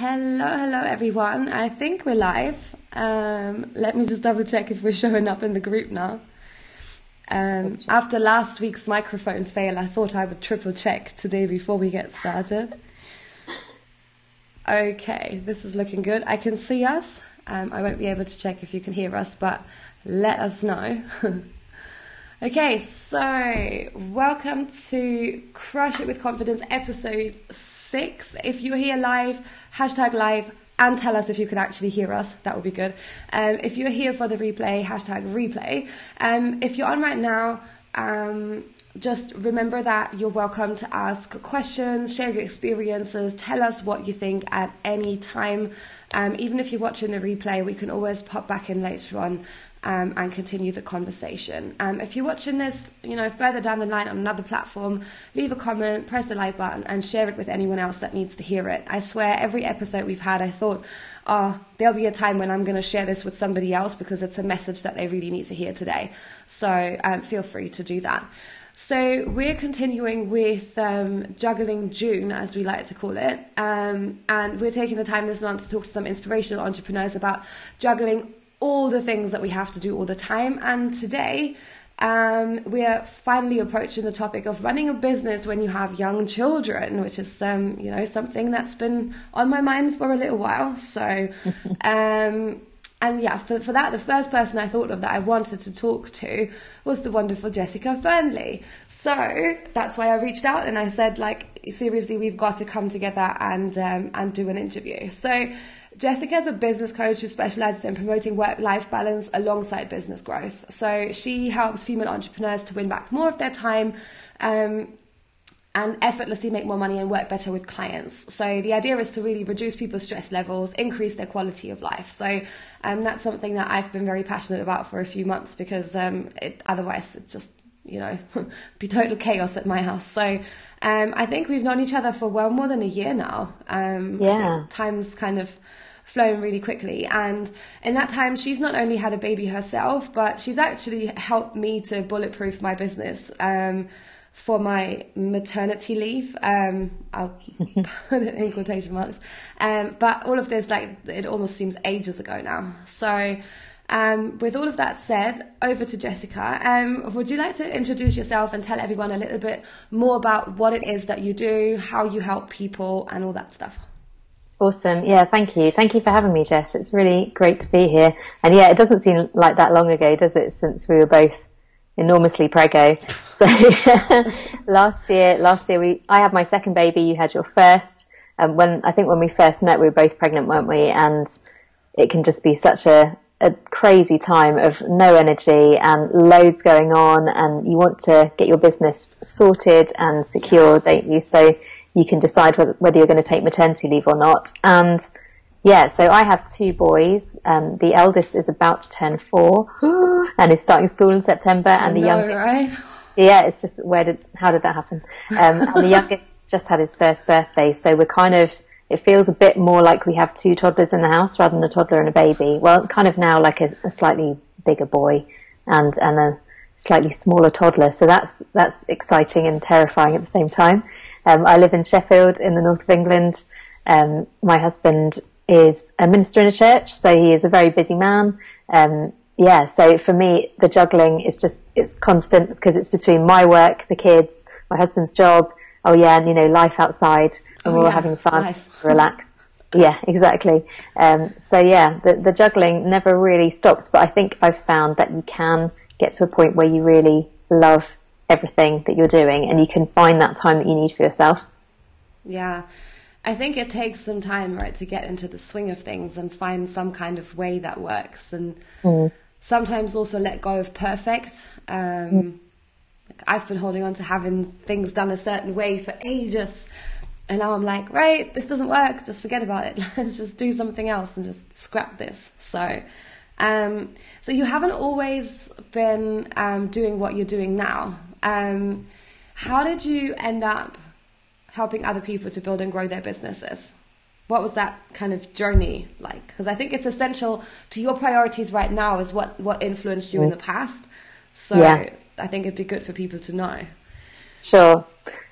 Hello, hello everyone. I think we're live. Um, let me just double check if we're showing up in the group now. Um, after last week's microphone fail, I thought I would triple check today before we get started. Okay, this is looking good. I can see us. Um, I won't be able to check if you can hear us, but let us know. okay, so welcome to Crush It with Confidence episode six. If you're here live, hashtag live and tell us if you can actually hear us. That would be good. Um, if you're here for the replay, hashtag replay. Um, if you're on right now, um, just remember that you're welcome to ask questions, share your experiences, tell us what you think at any time. Um, even if you're watching the replay, we can always pop back in later on um, and continue the conversation. Um, if you're watching this, you know, further down the line on another platform, leave a comment, press the like button, and share it with anyone else that needs to hear it. I swear, every episode we've had, I thought, oh, there'll be a time when I'm going to share this with somebody else because it's a message that they really need to hear today. So um, feel free to do that. So we're continuing with um, juggling June, as we like to call it, um, and we're taking the time this month to talk to some inspirational entrepreneurs about juggling all the things that we have to do all the time. And today, um, we are finally approaching the topic of running a business when you have young children, which is um, you know something that's been on my mind for a little while. So, um, and yeah, for, for that, the first person I thought of that I wanted to talk to was the wonderful Jessica Fearnley. So that's why I reached out and I said, like, seriously, we've got to come together and um, and do an interview. So Jessica is a business coach who specializes in promoting work life balance alongside business growth. So she helps female entrepreneurs to win back more of their time. Um, and effortlessly make more money and work better with clients. So the idea is to really reduce people's stress levels, increase their quality of life. So um, that's something that I've been very passionate about for a few months because um, it, otherwise it just you know be total chaos at my house. So um, I think we've known each other for well more than a year now. Um, yeah, time's kind of flown really quickly. And in that time, she's not only had a baby herself, but she's actually helped me to bulletproof my business. Um, for my maternity leave. Um, I'll put it in quotation marks. Um, but all of this, like, it almost seems ages ago now. So, um, with all of that said, over to Jessica. Um, would you like to introduce yourself and tell everyone a little bit more about what it is that you do, how you help people, and all that stuff? Awesome. Yeah, thank you. Thank you for having me, Jess. It's really great to be here. And yeah, it doesn't seem like that long ago, does it, since we were both enormously prego. So last year, last year we, I had my second baby, you had your first. And when, I think when we first met, we were both pregnant, weren't we? And it can just be such a, a crazy time of no energy and loads going on and you want to get your business sorted and secure, don't you? So you can decide whether, whether you're going to take maternity leave or not. And yeah, so I have two boys. Um, the eldest is about to turn four and is starting school in September, and the youngest, right? yeah, it's just where did how did that happen? Um, and the youngest just had his first birthday, so we're kind of it feels a bit more like we have two toddlers in the house rather than a toddler and a baby. Well, kind of now like a, a slightly bigger boy and and a slightly smaller toddler. So that's that's exciting and terrifying at the same time. Um, I live in Sheffield in the north of England. Um, my husband is a minister in a church, so he is a very busy man. Um, yeah, so for me, the juggling is just, it's constant because it's between my work, the kids, my husband's job, oh yeah, and you know, life outside, and oh, we're yeah. all having fun, life. relaxed. Yeah, exactly. Um, so yeah, the, the juggling never really stops, but I think I've found that you can get to a point where you really love everything that you're doing and you can find that time that you need for yourself. Yeah. I think it takes some time, right, to get into the swing of things and find some kind of way that works, and mm. sometimes also let go of perfect. Um, mm. like I've been holding on to having things done a certain way for ages, and now I'm like, right, this doesn't work. Just forget about it. Let's just do something else and just scrap this. So, um, so you haven't always been um, doing what you're doing now. Um, how did you end up helping other people to build and grow their businesses? What was that kind of journey like? Because I think it's essential to your priorities right now is what, what influenced you mm. in the past. So yeah. I think it'd be good for people to know. Sure.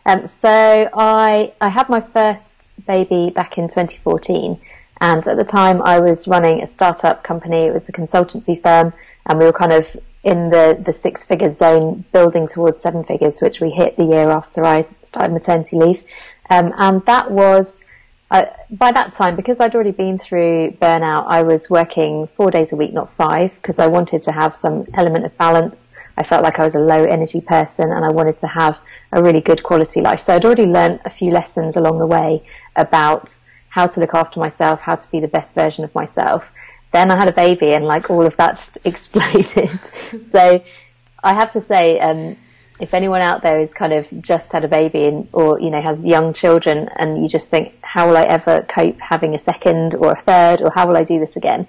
Um, so I I had my first baby back in 2014, and at the time I was running a startup company. It was a consultancy firm, and we were kind of in the the six figures zone, building towards seven figures, which we hit the year after I started maternity leave. Um, and that was uh, by that time, because I'd already been through burnout, I was working four days a week, not five, because I wanted to have some element of balance. I felt like I was a low energy person and I wanted to have a really good quality life. So I'd already learned a few lessons along the way about how to look after myself, how to be the best version of myself. Then I had a baby and like all of that just exploded. so I have to say, um, if anyone out there is kind of just had a baby and, or, you know, has young children and you just think, how will I ever cope having a second or a third or how will I do this again?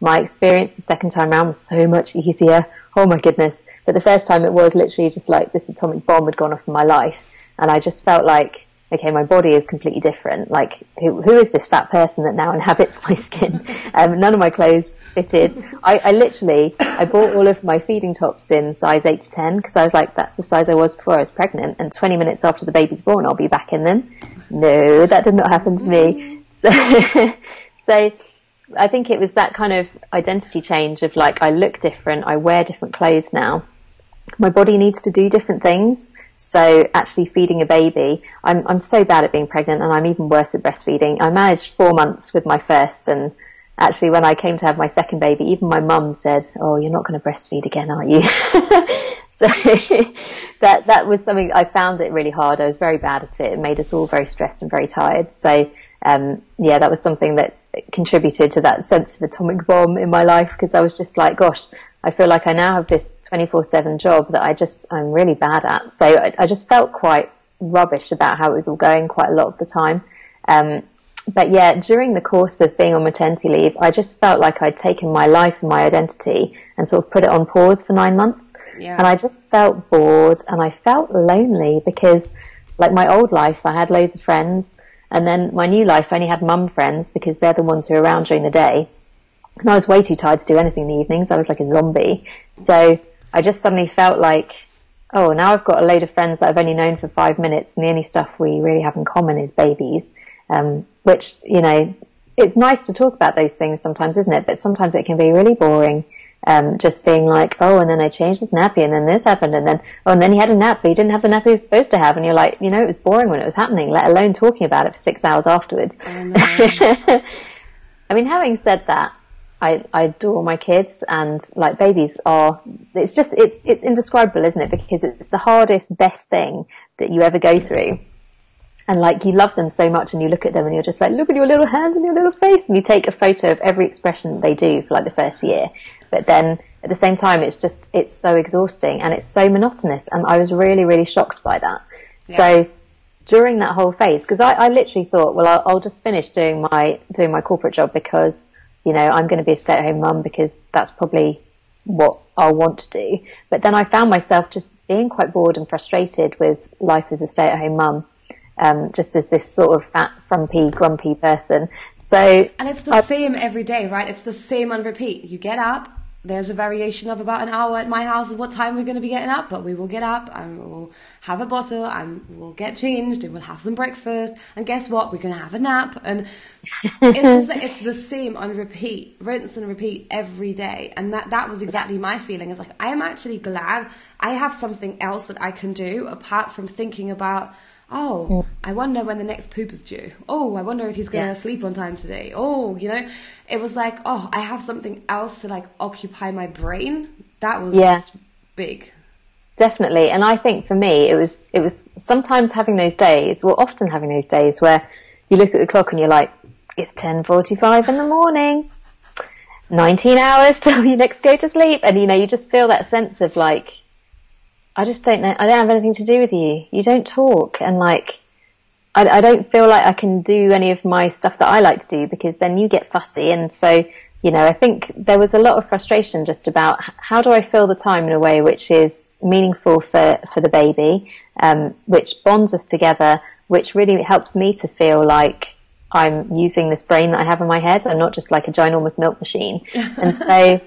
My experience the second time around was so much easier. Oh my goodness. But the first time it was literally just like this atomic bomb had gone off in my life. And I just felt like okay, my body is completely different. Like, who, who is this fat person that now inhabits my skin? Um, none of my clothes fitted. I, I, literally, I bought all of my feeding tops in size 8 to 10 because I was like, that's the size I was before I was pregnant. And 20 minutes after the baby's born, I'll be back in them. No, that did not happen to me. So, so I think it was that kind of identity change of like, I look different. I wear different clothes now. My body needs to do different things. So actually feeding a baby, I'm, I'm so bad at being pregnant and I'm even worse at breastfeeding. I managed four months with my first and actually when I came to have my second baby, even my mum said, oh, you're not going to breastfeed again, are you? so that, that was something I found it really hard. I was very bad at it. It made us all very stressed and very tired. So, um, yeah, that was something that contributed to that sense of atomic bomb in my life because I was just like, gosh, I feel like I now have this 24/7 job that I just I'm really bad at. So I, I, just felt quite rubbish about how it was all going quite a lot of the time. Um, but yeah, during the course of being on maternity leave, I just felt like I'd taken my life and my identity and sort of put it on pause for nine months. Yeah. And I just felt bored and I felt lonely because, like my old life, I had loads of friends, and then my new life, I only had mum friends because they're the ones who are around during the day. And I was way too tired to do anything in the evenings. I was like a zombie. So I just suddenly felt like, oh, now I've got a load of friends that I've only known for five minutes, and the only stuff we really have in common is babies. Um, which you know, it's nice to talk about those things sometimes, isn't it? But sometimes it can be really boring. Um, just being like, oh, and then I changed his nappy, and then this happened, and then oh, and then he had a nap, but he didn't have the nappy he was supposed to have, and you're like, you know, it was boring when it was happening, let alone talking about it for six hours afterwards. I mean, having said that, I, I adore my kids and like babies are, it's just, it's, it's indescribable, isn't it? Because it's the hardest, best thing that you ever go through. And like you love them so much and you look at them and you're just like, look at your little hands and your little face and you take a photo of every expression they do for like the first year. But then at the same time, it's just, it's so exhausting and it's so monotonous. And I was really, really shocked by that. Yeah. So during that whole phase, because I, I literally thought, well, I'll, I'll just finish doing my, doing my corporate job because you know, I'm going to be a stay at home mum because that's probably what I'll want to do. But then I found myself just being quite bored and frustrated with life as a stay at home mum. Um, just as this sort of fat, frumpy, grumpy person. So, and it's the I, same every day, right? It's the same on repeat. You get up, there's a variation of about an hour at my house of what time we're going to be getting up, but we will get up and we'll have a bottle and we'll get changed and we'll have some breakfast. And guess what? We're going to have a nap. And it's just, it's the same on repeat, rinse and repeat every day. And that, that was exactly my feeling. It's like, I am actually glad I have something else that I can do apart from thinking about, oh. I wonder when the next poop is due. Oh, I wonder if he's going to yeah. sleep on time today. Oh, you know, it was like, oh, I have something else to like occupy my brain. That was yeah. big. Definitely. And I think for me, it was, it was sometimes having those days, well, often having those days where you look at the clock and you're like, it's 10.45 in the morning. 19 hours till you next go to sleep. And, you know, you just feel that sense of like, I just don't know. I don't have anything to do with you. You don't talk, and like, I, I don't feel like I can do any of my stuff that I like to do because then you get fussy, and so you know, I think there was a lot of frustration just about how do I fill the time in a way which is meaningful for for the baby, um, which bonds us together, which really helps me to feel like I'm using this brain that I have in my head. I'm not just like a ginormous milk machine, and so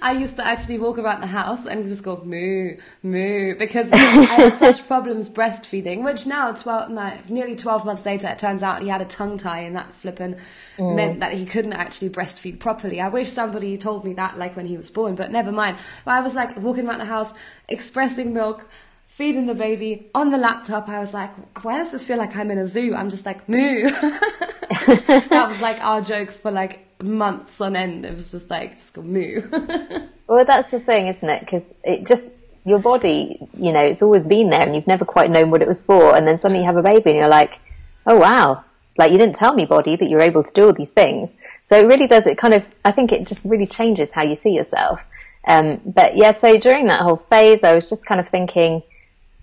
I used to actually walk around the house and just go moo, moo, because I had such problems breastfeeding, which now, 12, no, nearly 12 months later, it turns out he had a tongue tie and that flipping mm. meant that he couldn't actually breastfeed properly. I wish somebody told me that like when he was born, but never mind. But I was like walking around the house, expressing milk, feeding the baby on the laptop. I was like, why does this feel like I'm in a zoo? I'm just like, moo. that was like our joke for like months on end. It was just like, just go moo. well, that's the thing, isn't it? Because it just, your body, you know, it's always been there and you've never quite known what it was for. And then suddenly you have a baby and you're like, oh wow, like you didn't tell me body that you're able to do all these things. So it really does, it kind of, I think it just really changes how you see yourself. Um, but yeah, so during that whole phase, I was just kind of thinking,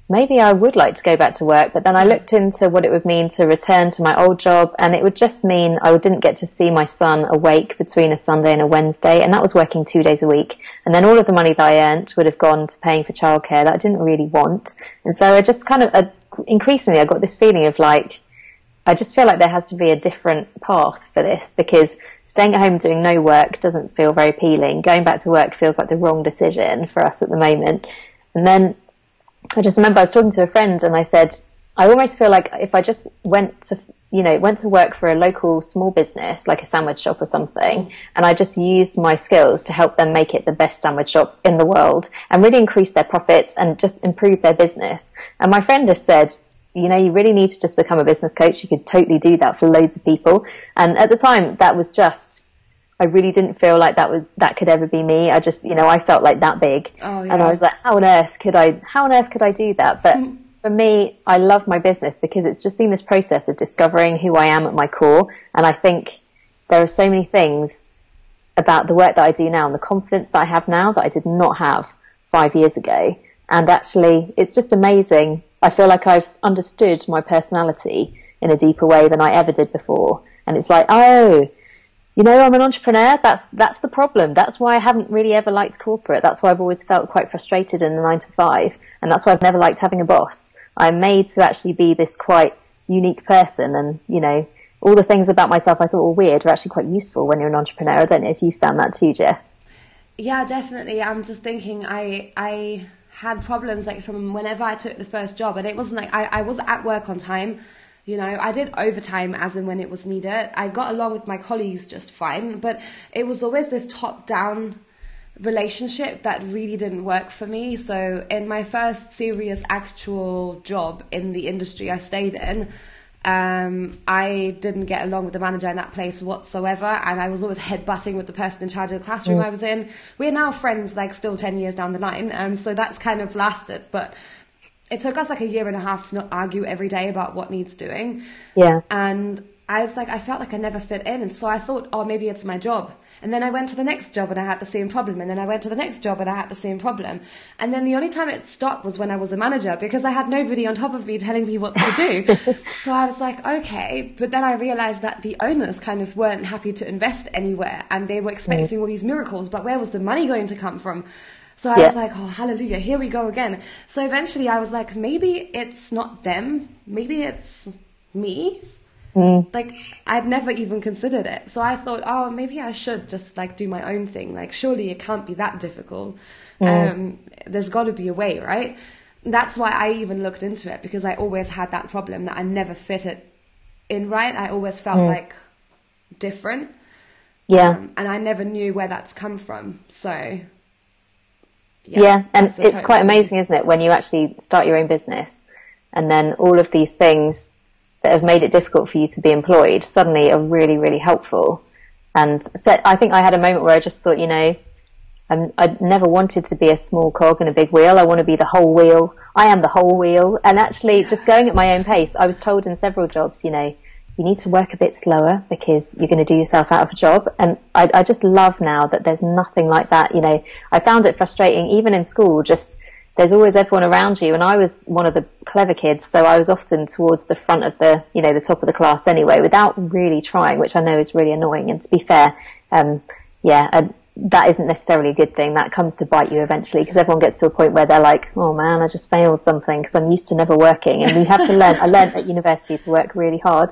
maybe I would like to go back to work, but then I looked into what it would mean to return to my old job, and it would just mean I didn't get to see my son awake between a Sunday and a Wednesday, and that was working two days a week. And then all of the money that I earned would have gone to paying for childcare that I didn't really want. And so I just kind of, uh, increasingly, I got this feeling of like, I just feel like there has to be a different path for this because staying at home doing no work doesn't feel very appealing. Going back to work feels like the wrong decision for us at the moment. And then I just remember I was talking to a friend and I said, I almost feel like if I just went to, you know, went to work for a local small business, like a sandwich shop or something, and I just used my skills to help them make it the best sandwich shop in the world and really increase their profits and just improve their business. And my friend just said, you know, you really need to just become a business coach. You could totally do that for loads of people. And at the time, that was just I really didn't feel like that was that could ever be me. I just, you know, I felt like that big, oh, yeah. and I was like, how on earth could I? How on earth could I do that? But hmm. for me, I love my business because it's just been this process of discovering who I am at my core, and I think there are so many things about the work that I do now and the confidence that I have now that I did not have five years ago. And actually, it's just amazing. I feel like I've understood my personality in a deeper way than I ever did before. And it's like, oh, you know, I'm an entrepreneur. That's that's the problem. That's why I haven't really ever liked corporate. That's why I've always felt quite frustrated in the nine to five, and that's why I've never liked having a boss. I'm made to actually be this quite unique person, and you know, all the things about myself I thought were weird are actually quite useful when you're an entrepreneur. I don't know if you've found that too, Jess. Yeah, definitely. I'm just thinking, I I had problems like from whenever I took the first job, and it wasn't like I I was at work on time you know, I did overtime as and when it was needed. I got along with my colleagues just fine, but it was always this top down relationship that really didn't work for me. So, in my first serious actual job in the industry I stayed in, um, I didn't get along with the manager in that place whatsoever, and I was always headbutting with the person in charge of the classroom mm. I was in. We're now friends, like still ten years down the line, and so that's kind of lasted. But it took us like a year and a half to not argue every day about what needs doing. Yeah. And I was like, I felt like I never fit in. And so I thought, oh, maybe it's my job. And then I went to the next job and I had the same problem. And then I went to the next job and I had the same problem. And then the only time it stopped was when I was a manager because I had nobody on top of me telling me what to do. so I was like, okay. But then I realized that the owners kind of weren't happy to invest anywhere and they were expecting all these miracles. But where was the money going to come from? So I yeah. was like, oh, hallelujah, here we go again. So eventually I was like, maybe it's not them, maybe it's me. Mm. Like I'd never even considered it. So I thought, oh, maybe I should just like do my own thing. Like surely it can't be that difficult. Mm. Um, there's got to be a way, right? That's why I even looked into it because I always had that problem that I never fitted in right. I always felt mm. like different. Yeah. Um, and I never knew where that's come from. So yeah, yeah and it's quite amazing, isn't it, when you actually start your own business and then all of these things that have made it difficult for you to be employed suddenly are really, really helpful. And so I think I had a moment where I just thought, you know, I'm, I never wanted to be a small cog in a big wheel. I want to be the whole wheel. I am the whole wheel. And actually, just going at my own pace, I was told in several jobs, you know, you need to work a bit slower because you're going to do yourself out of a job. And I, I just love now that there's nothing like that. You know, I found it frustrating even in school, just there's always everyone around you. And I was one of the clever kids, so I was often towards the front of the, you know, the top of the class anyway, without really trying, which I know is really annoying. And to be fair, um, yeah, I, that isn't necessarily a good thing. That comes to bite you eventually because everyone gets to a point where they're like, "Oh man, I just failed something because I'm used to never working." And we have to learn. I learned at university to work really hard,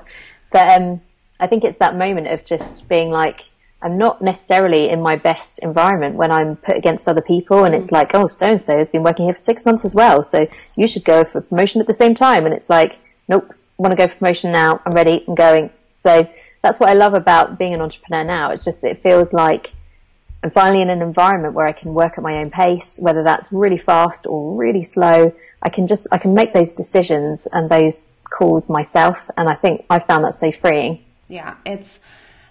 but um, I think it's that moment of just being like, I'm not necessarily in my best environment when I'm put against other people and it's mm. like, oh, so and so has been working here for six months as well, so you should go for promotion at the same time. And it's like, nope, want to go for promotion now. I'm ready. I'm going. So that's what I love about being an entrepreneur now. It's just it feels like I'm finally in an environment where I can work at my own pace, whether that's really fast or really slow. I can just I can make those decisions and those calls myself, and I think I found that so freeing. Yeah, it's.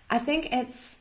I think it's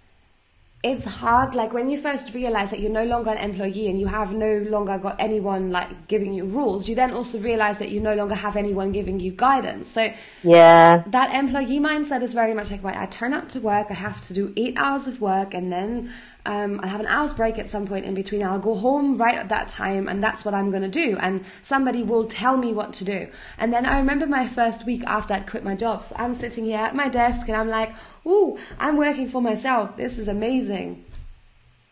it's hard like when you first realize that you're no longer an employee and you have no longer got anyone like giving you rules you then also realize that you no longer have anyone giving you guidance so yeah that employee mindset is very much like right i turn up to work i have to do eight hours of work and then um, I have an hour's break at some point in between. I'll go home right at that time, and that's what I'm going to do. And somebody will tell me what to do. And then I remember my first week after I'd quit my job. So I'm sitting here at my desk, and I'm like, "Ooh, I'm working for myself. This is amazing.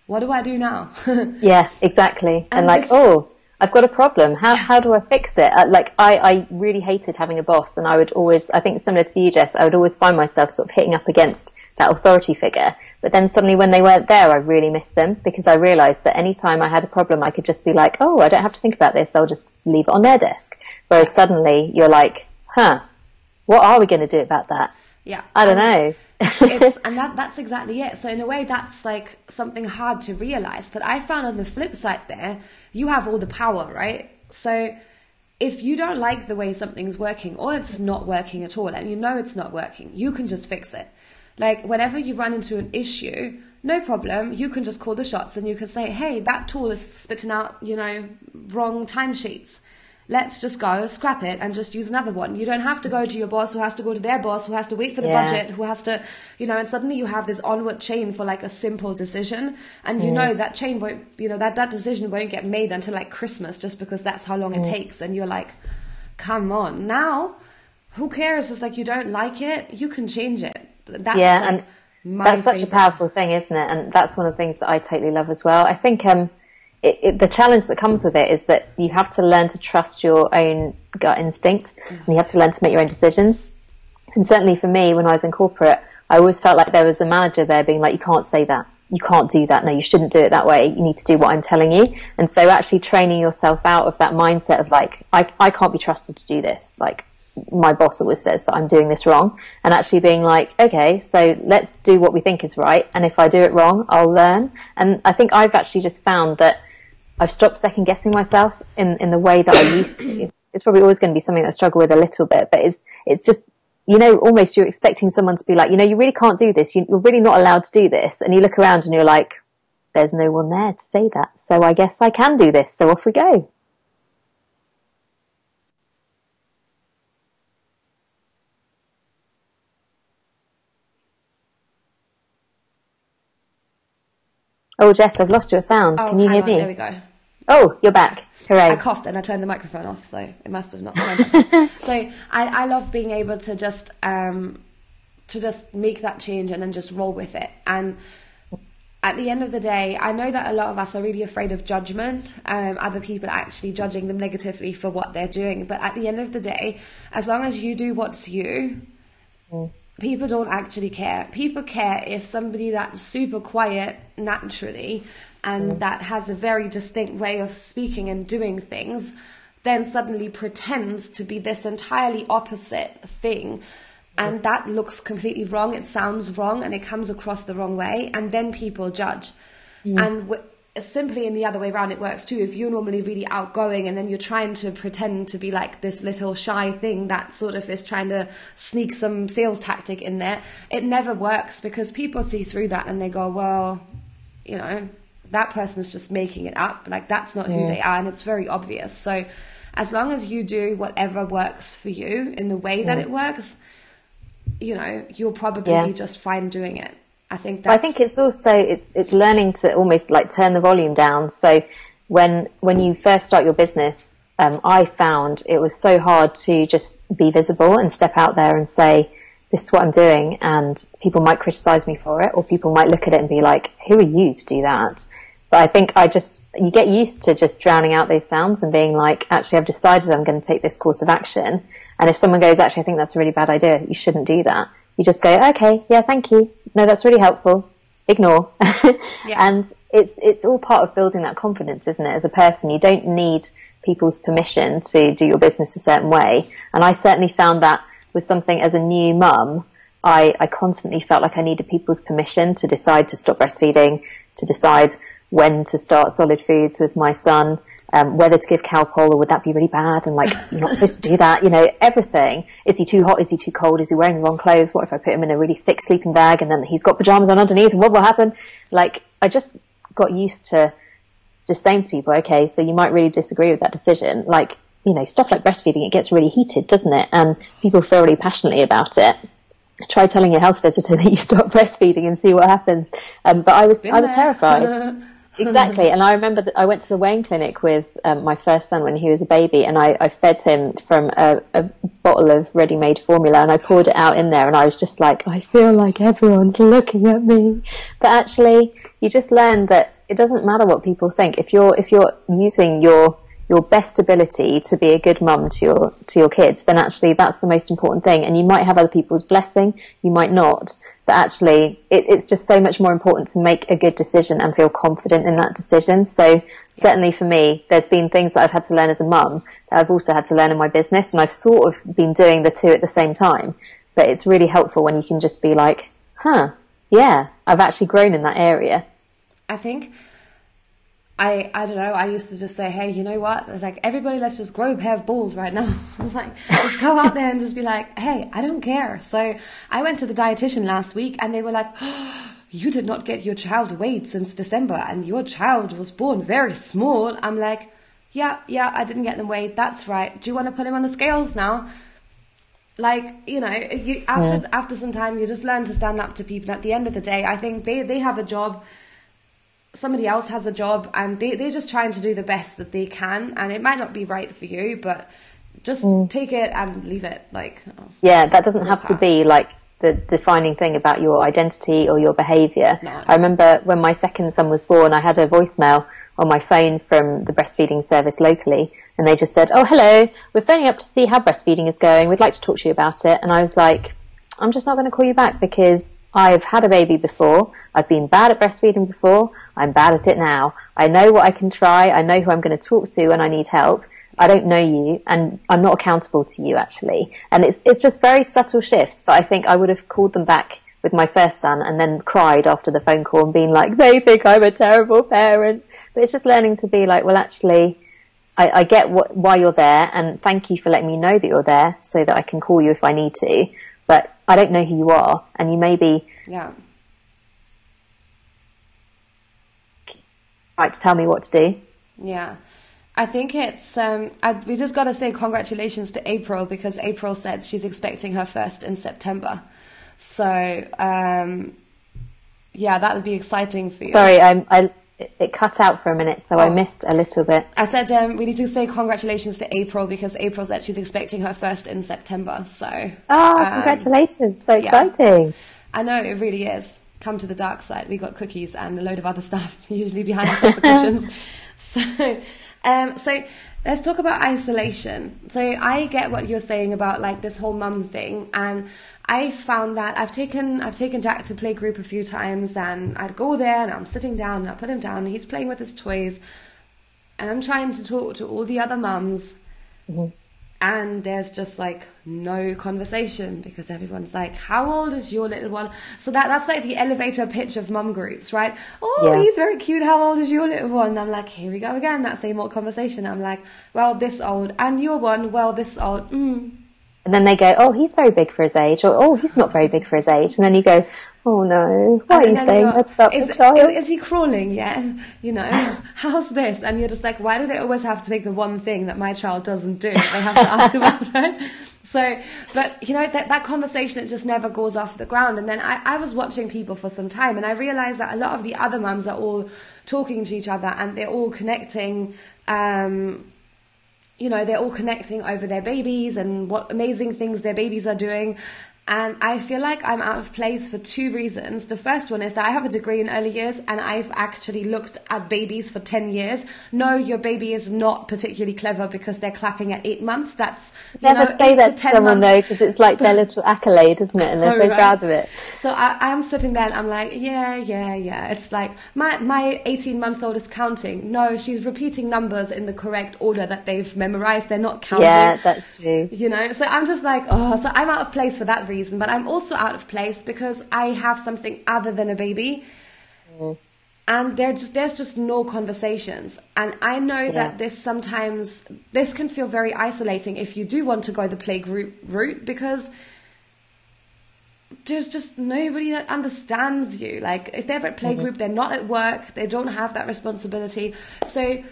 What do I do now?" yeah, exactly. And, and like, this- oh. I've got a problem. How how do I fix it? Uh, like I, I really hated having a boss, and I would always, I think similar to you, Jess, I would always find myself sort of hitting up against that authority figure. But then suddenly when they weren't there, I really missed them because I realized that anytime I had a problem, I could just be like, oh, I don't have to think about this. I'll just leave it on their desk. Whereas suddenly you're like, huh, what are we going to do about that? Yeah. I don't know. and that, that's exactly it. So in a way, that's like something hard to realize. But I found on the flip side there, you have all the power, right? So if you don't like the way something's working or it's not working at all and you know it's not working, you can just fix it. Like whenever you run into an issue, no problem. You can just call the shots and you can say, hey, that tool is spitting out, you know, wrong timesheets. Let's just go scrap it and just use another one. You don't have to go to your boss who has to go to their boss who has to wait for the yeah. budget, who has to, you know, and suddenly you have this onward chain for like a simple decision. And you mm. know that chain won't, you know, that, that decision won't get made until like Christmas just because that's how long mm. it takes. And you're like, come on. Now, who cares? It's like you don't like it, you can change it that's yeah, like and that's such favorite. a powerful thing, isn't it? And that's one of the things that I totally love as well. I think um, it, it, the challenge that comes with it is that you have to learn to trust your own gut instinct, and you have to learn to make your own decisions. And certainly for me, when I was in corporate, I always felt like there was a manager there being like, "You can't say that." You can't do that. No, you shouldn't do it that way. You need to do what I'm telling you. And so actually training yourself out of that mindset of like, I, I can't be trusted to do this. Like, my boss always says that I'm doing this wrong and actually being like, okay, so let's do what we think is right. And if I do it wrong, I'll learn. And I think I've actually just found that I've stopped second guessing myself in, in the way that I used to. It's probably always going to be something that I struggle with a little bit, but it's, it's just, you know, almost you're expecting someone to be like, you know, you really can't do this. You're really not allowed to do this. And you look around and you're like, there's no one there to say that. So I guess I can do this. So off we go. Oh, Jess, I've lost your sound. Oh, Can you hear on, me? There we go. Oh, you're back. Hooray. I coughed and I turned the microphone off, so it must have not turned so I, I love being able to just um, to just make that change and then just roll with it. And at the end of the day, I know that a lot of us are really afraid of judgment, um, other people actually judging them negatively for what they're doing. But at the end of the day, as long as you do what's you, mm people don't actually care. People care if somebody that's super quiet naturally and mm. that has a very distinct way of speaking and doing things then suddenly pretends to be this entirely opposite thing. And that looks completely wrong. It sounds wrong and it comes across the wrong way. And then people judge. Mm. And w- simply in the other way around it works too if you're normally really outgoing and then you're trying to pretend to be like this little shy thing that sort of is trying to sneak some sales tactic in there it never works because people see through that and they go well you know that person's just making it up like that's not yeah. who they are and it's very obvious so as long as you do whatever works for you in the way yeah. that it works you know you'll probably yeah. be just fine doing it I think that's... I think it's also it's it's learning to almost like turn the volume down. So when when you first start your business, um, I found it was so hard to just be visible and step out there and say, "This is what I'm doing," and people might criticize me for it, or people might look at it and be like, "Who are you to do that?" But I think I just you get used to just drowning out those sounds and being like, "Actually, I've decided I'm going to take this course of action." And if someone goes, "Actually, I think that's a really bad idea. You shouldn't do that," you just go, okay, yeah, thank you. No, that's really helpful. ignore. yeah. And it's it's all part of building that confidence, isn't it? As a person, you don't need people's permission to do your business a certain way. And I certainly found that was something as a new mum. I, I constantly felt like I needed people's permission to decide to stop breastfeeding, to decide when to start solid foods with my son, um, whether to give Calpol or would that be really bad? And like, you're not supposed to do that. You know, everything. Is he too hot? Is he too cold? Is he wearing the wrong clothes? What if I put him in a really thick sleeping bag and then he's got pajamas on underneath? What will happen? Like, I just got used to just saying to people, okay, so you might really disagree with that decision. Like, you know, stuff like breastfeeding, it gets really heated, doesn't it? And people feel really passionately about it. Try telling your health visitor that you stop breastfeeding and see what happens. Um, but I was, Been I was there. terrified. exactly. And I remember that I went to the weighing clinic with um, my first son when he was a baby, and I, I fed him from a, a, bottle of ready-made formula, and I poured it out in there, and I was just like, I feel like everyone's looking at me. But actually, you just learn that it doesn't matter what people think. If you're if you're using your your best ability to be a good mum to your to your kids, then actually that's the most important thing. And you might have other people's blessing, you might not, but actually it, it's just so much more important to make a good decision and feel confident in that decision. So certainly for me, there's been things that I've had to learn as a mum that I've also had to learn in my business, and I've sort of been doing the two at the same time. But it's really helpful when you can just be like, huh, yeah, I've actually grown in that area. I think I I don't know. I used to just say, hey, you know what? It's like everybody, let's just grow a pair of balls right now. I was like, just go out there and just be like, hey, I don't care. So I went to the dietitian last week, and they were like, oh, you did not get your child weighed since December, and your child was born very small. I'm like, yeah, yeah, I didn't get them weighed. That's right. Do you want to put him on the scales now? Like you know, you, after yeah. after some time, you just learn to stand up to people. At the end of the day, I think they they have a job somebody else has a job and they, they're just trying to do the best that they can and it might not be right for you but just mm. take it and leave it like oh, yeah that doesn't have to be like the defining thing about your identity or your behavior no. i remember when my second son was born i had a voicemail on my phone from the breastfeeding service locally and they just said oh hello we're phoning up to see how breastfeeding is going we'd like to talk to you about it and i was like i'm just not going to call you back because I've had a baby before. I've been bad at breastfeeding before. I'm bad at it now. I know what I can try. I know who I'm going to talk to when I need help. I don't know you and I'm not accountable to you actually. And it's, it's just very subtle shifts, but I think I would have called them back with my first son and then cried after the phone call and been like, they think I'm a terrible parent. But it's just learning to be like, well, actually, I, I get what, why you're there and thank you for letting me know that you're there so that I can call you if I need to. But I don't know who you are and you may be yeah. right to tell me what to do. Yeah. I think it's, um, I, we just got to say congratulations to April because April said she's expecting her first in September. So, um, yeah, that would be exciting for you. Sorry, I'm, I, it cut out for a minute, so oh. I missed a little bit. I said um, we need to say congratulations to April because April said she's expecting her first in September. So, oh, congratulations! So yeah. exciting. I know it really is come to the dark side. We got cookies and a load of other stuff, usually behind the cushions. so, um, so let's talk about isolation. So I get what you're saying about like this whole mum thing, and I found that I've taken I've taken Jack to play group a few times, and I'd go there and I'm sitting down and I put him down, and he's playing with his toys, and I'm trying to talk to all the other mums. Mm-hmm. And there's just like no conversation because everyone's like how old is your little one? So that that's like the elevator pitch of mum groups right? Oh yeah. he's very cute. How old is your little one? And i'm like here we go again. That same old conversation. I'm like well this old and your one. Well this old. Mm. And then they go oh he's very big for his age or oh he's not very big for his age and then you go Oh no! Why are you saying that about is, child? Is, he crawling yet? You know, how's this? And you're just like, why do they always have to make the one thing that my child doesn't do? They have to ask about, right? So, but you know that that conversation it just never goes off the ground. And then I, I was watching people for some time, and I realized that a lot of the other mums are all talking to each other, and they're all connecting. Um, you know, they're all connecting over their babies and what amazing things their babies are doing. And I feel like I'm out of place for two reasons. The first one is that I have a degree in early years and I've actually looked at babies for 10 years. No, your baby is not particularly clever because they're clapping at eight months. That's, you Never know, say that to to someone months. though, because it's like their little accolade, isn't it? And they're Oh, so right. proud of it. So I, I'm sitting there and I'm like, yeah, yeah, yeah. It's like my my 18 month old is counting. No, she's repeating numbers in the correct order that they've memorized. They're not counting. Yeah, that's true. You know, so I'm just like, oh, so I'm out of place for that reason, but I'm also out of place because I have something other than a baby. And there just there's just no conversations. And I know Yeah. that this sometimes this can feel very isolating if you do want to go the play group route because there's just nobody that understands you. Like if they're at play mm-hmm. group, they're not at work, they don't have that responsibility. So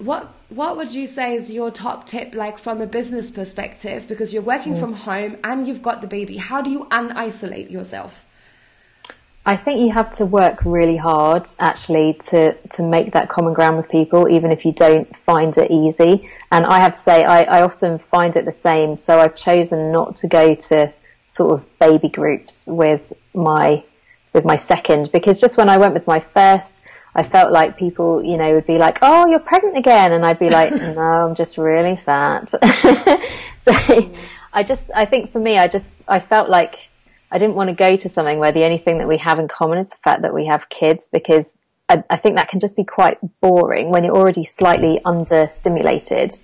what what would you say is your top tip like from a business perspective because you're working mm. from home and you've got the baby how do you unisolate yourself I think you have to work really hard actually to, to make that common ground with people, even if you don't find it easy. And I have to say, I, I often find it the same. So I've chosen not to go to sort of baby groups with my, with my second, because just when I went with my first, I felt like people, you know, would be like, "Oh, you're pregnant again," and I'd be like, "No, I'm just really fat." so, mm. I just, I think for me, I just, I felt like I didn't want to go to something where the only thing that we have in common is the fact that we have kids, because I, I think that can just be quite boring when you're already slightly understimulated.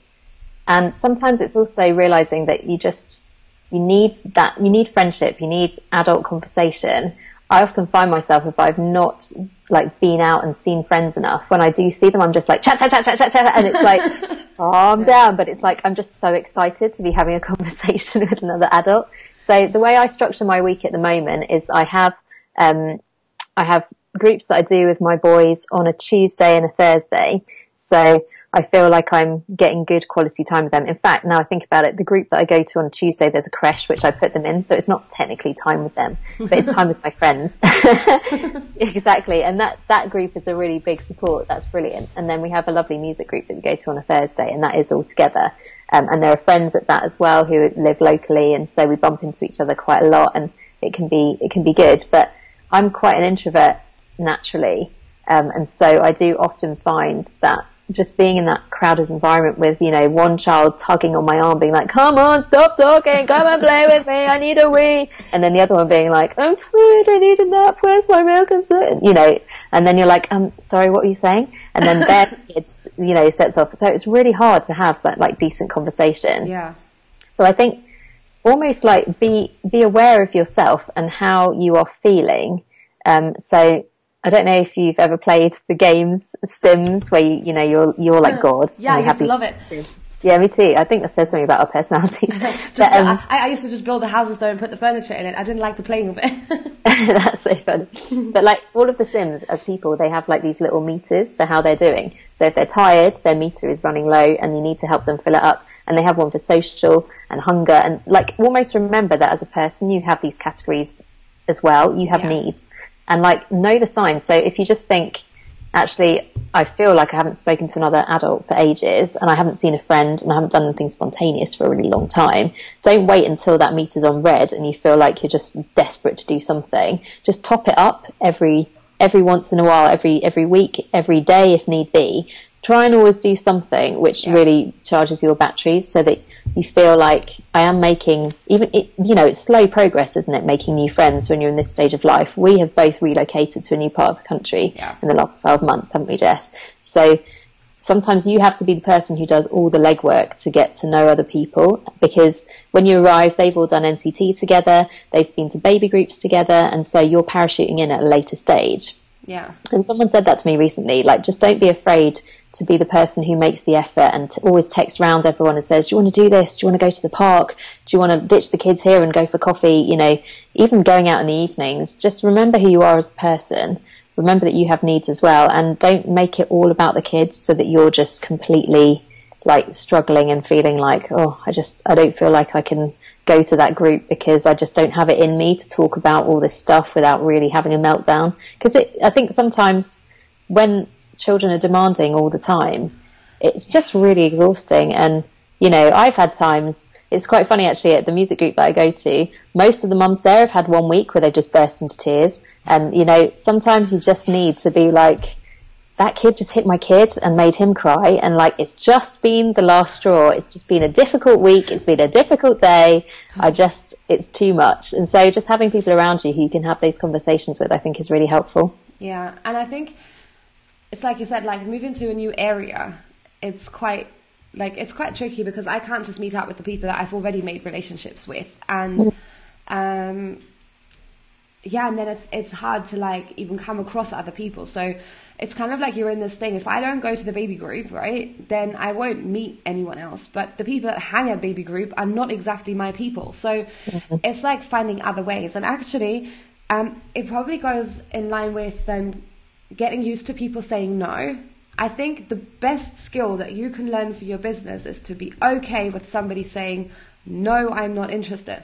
And sometimes it's also realizing that you just, you need that, you need friendship, you need adult conversation. I often find myself if I've not like been out and seen friends enough, when I do see them, I'm just like chat, chat, chat, chat, chat, chat, and it's like calm down. But it's like I'm just so excited to be having a conversation with another adult. So the way I structure my week at the moment is I have um, I have groups that I do with my boys on a Tuesday and a Thursday. So I feel like I'm getting good quality time with them. In fact, now I think about it, the group that I go to on Tuesday, there's a creche which I put them in. So it's not technically time with them, but it's time with my friends. exactly. And that, that group is a really big support. That's brilliant. And then we have a lovely music group that we go to on a Thursday and that is all together. Um, and there are friends at that as well who live locally. And so we bump into each other quite a lot and it can be, it can be good. But I'm quite an introvert naturally. Um, and so I do often find that just being in that crowded environment with, you know, one child tugging on my arm being like, come on, stop talking, come and play with me, I need a wee. And then the other one being like, I'm tired, I need a nap, where's my milk? I'm so, you know, and then you're like, um, sorry, what were you saying? And then their kids, you know, sets off. So it's really hard to have that like decent conversation. yeah So I think almost like be be aware of yourself and how you are feeling. Um, so I don't know if you've ever played the games Sims where you you know you're you're like God. yeah i used have to love it Yeah, me too. I think that says something about our personalities. Just- But, um, I, I used to just build the houses though and put the furniture in it i didn't like the playing of it That's so funny. But like all of the Sims as people, they have like these little meters for how they're doing. So if they're tired, their meter is running low and you need to help them fill it up. And they have one for social and hunger and like almost remember that as a person you have these categories as well. You have Yeah. needs and like know the signs. So if you just think, actually, I feel like I haven't spoken to another adult for ages and I haven't seen a friend and I haven't done anything spontaneous for a really long time. Don't wait until that meter's on red and you feel like you're just desperate to do something. Just top it up every, every once in a while, every, every week, every day if need be. Try and always do something which really charges your batteries so that you feel like I am making even it, you know it's slow progress isn't it? Making new friends when you're in this stage of life. We have both relocated to a new part of the country Yeah. in the last 12 months haven't we Jess? So sometimes you have to be the person who does all the legwork to get to know other people because when you arrive they've all done NCT together they've been to baby groups together and so you're parachuting in at a later stage. Yeah. And someone said that to me recently, like, just don't be afraid to be the person who makes the effort and always text round everyone and says, do you want to do this? Do you want to go to the park? Do you want to ditch the kids here and go for coffee? You know, even going out in the evenings, just remember who you are as a person. Remember that you have needs as well and don't make it all about the kids so that you're just completely like struggling and feeling like, oh, I just, I don't feel like I can go to that group because I just don't have it in me to talk about all this stuff without really having a meltdown. Because I think sometimes when children are demanding all the time, it's just really exhausting. And, you know, I've had times, it's quite funny actually at the music group that I go to. Most of the mums there have had one week where they just burst into tears, and you know sometimes you just need to be like, that kid just hit my kid and made him cry, and like it's just been the last straw. It's just been a difficult week. It's been a difficult day. I just it's too much, and so just having people around you who you can have those conversations with, I think, is really helpful. Yeah, and I think it's like you said, like moving to a new area, it's quite like it's quite tricky because I can't just meet up with the people that I've already made relationships with, and um, yeah, and then it's it's hard to like even come across other people. So it's kind of like you're in this thing. If I don't go to the baby group, right, then I won't meet anyone else. But the people that hang at baby group are not exactly my people. So mm-hmm. it's like finding other ways. And actually, um, it probably goes in line with um, getting used to people saying no. I think the best skill that you can learn for your business is to be okay with somebody saying, no, I'm not interested.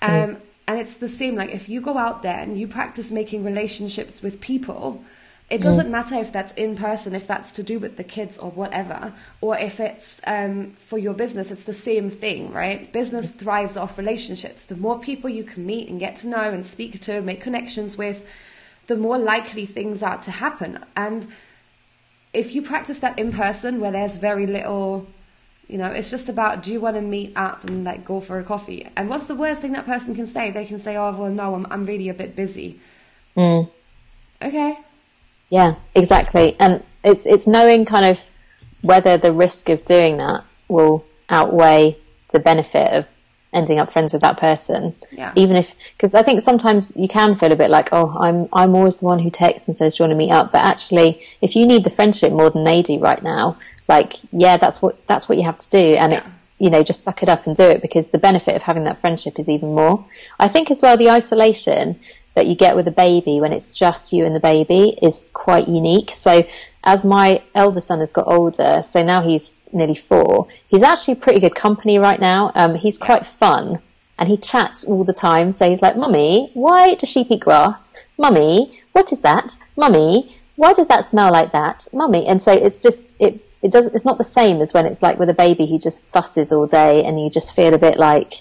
Um, mm. And it's the same, like if you go out there and you practice making relationships with people, it doesn't mm. matter if that's in person, if that's to do with the kids or whatever, or if it's um, for your business, it's the same thing, right? Business thrives off relationships. The more people you can meet and get to know and speak to, make connections with, the more likely things are to happen. And if you practice that in person where there's very little, you know, it's just about do you want to meet up and like go for a coffee? And what's the worst thing that person can say? They can say, oh, well, no, I'm, I'm really a bit busy. Mm. Okay. Yeah, exactly. And it's, it's knowing kind of whether the risk of doing that will outweigh the benefit of ending up friends with that person. Yeah. Even if, because I think sometimes you can feel a bit like, oh, I'm I'm always the one who texts and says, do you want to meet up? But actually, if you need the friendship more than they do right now, like, yeah, that's what that's what you have to do, and yeah. it, you know, just suck it up and do it because the benefit of having that friendship is even more. I think as well the isolation that you get with a baby when it's just you and the baby is quite unique. So as my elder son has got older, so now he's nearly four, he's actually pretty good company right now. Um, he's quite fun and he chats all the time. So he's like, Mummy, why does sheep eat grass? Mummy, what is that? Mummy, why does that smell like that? Mummy. And so it's just, it, it doesn't, it's not the same as when it's like with a baby who just fusses all day and you just feel a bit like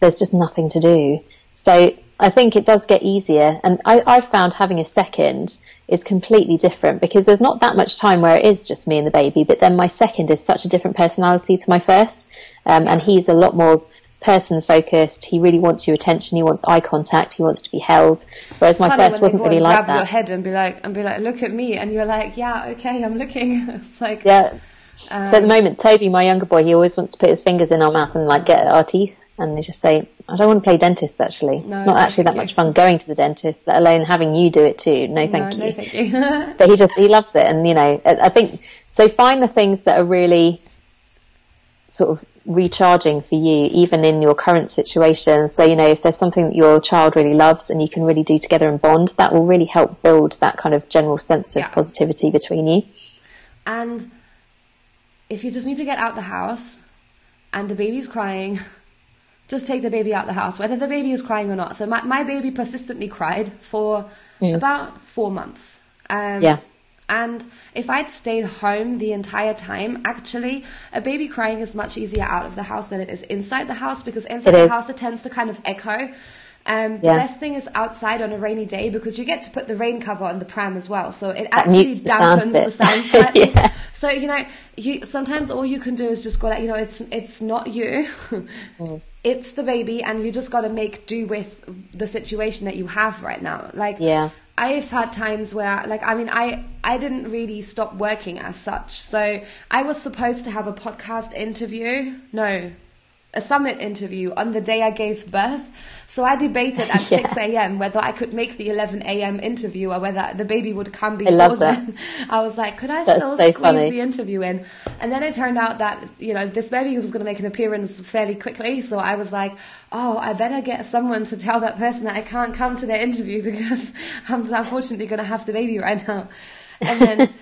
there's just nothing to do. So I think it does get easier. And I, I've found having a second is completely different because there's not that much time where it is just me and the baby, but then my second is such a different personality to my first. Um, and he's a lot more person focused. He really wants your attention. He wants eye contact. He wants to be held. Whereas it's my first wasn't really like grab that. your head and be like, and be like, look at me. And you're like, yeah, okay, I'm looking. it's like, yeah. Um, so at the moment, Toby, my younger boy, he always wants to put his fingers in our mouth and like get our teeth and they just say, I don't want to play dentist actually. No, it's not actually that you. much fun going to the dentist, let alone having you do it too. No, thank no, you. No, thank you. but he just, he loves it. And, you know, I think, so find the things that are really sort of recharging for you, even in your current situation. So, you know, if there's something that your child really loves and you can really do together and bond, that will really help build that kind of general sense of yeah. positivity between you. And if you just need to get out the house and the baby's crying, just take the baby out of the house, whether the baby is crying or not. So my, my baby persistently cried for mm. about four months. Um, yeah. And if I'd stayed home the entire time, actually, a baby crying is much easier out of the house than it is inside the house because inside it the is. house it tends to kind of echo. Um, the best thing is outside on a rainy day because you get to put the rain cover on the pram as well, so it actually dampens the sound, slightly. yeah. So you know, you sometimes all you can do is just go like, you know, it's it's not you. mm it's the baby and you just got to make do with the situation that you have right now. Like yeah. I've had times where like I mean I I didn't really stop working as such. So I was supposed to have a podcast interview no a summit interview on the day I gave birth so I debated at yeah. 6 a.m. whether I could make the 11 a.m. interview or whether the baby would come before I love that. then. I was like, could I That's still so squeeze funny. the interview in? And then it turned out that, you know, this baby was going to make an appearance fairly quickly. So I was like, oh, I better get someone to tell that person that I can't come to their interview because I'm unfortunately going to have the baby right now. And then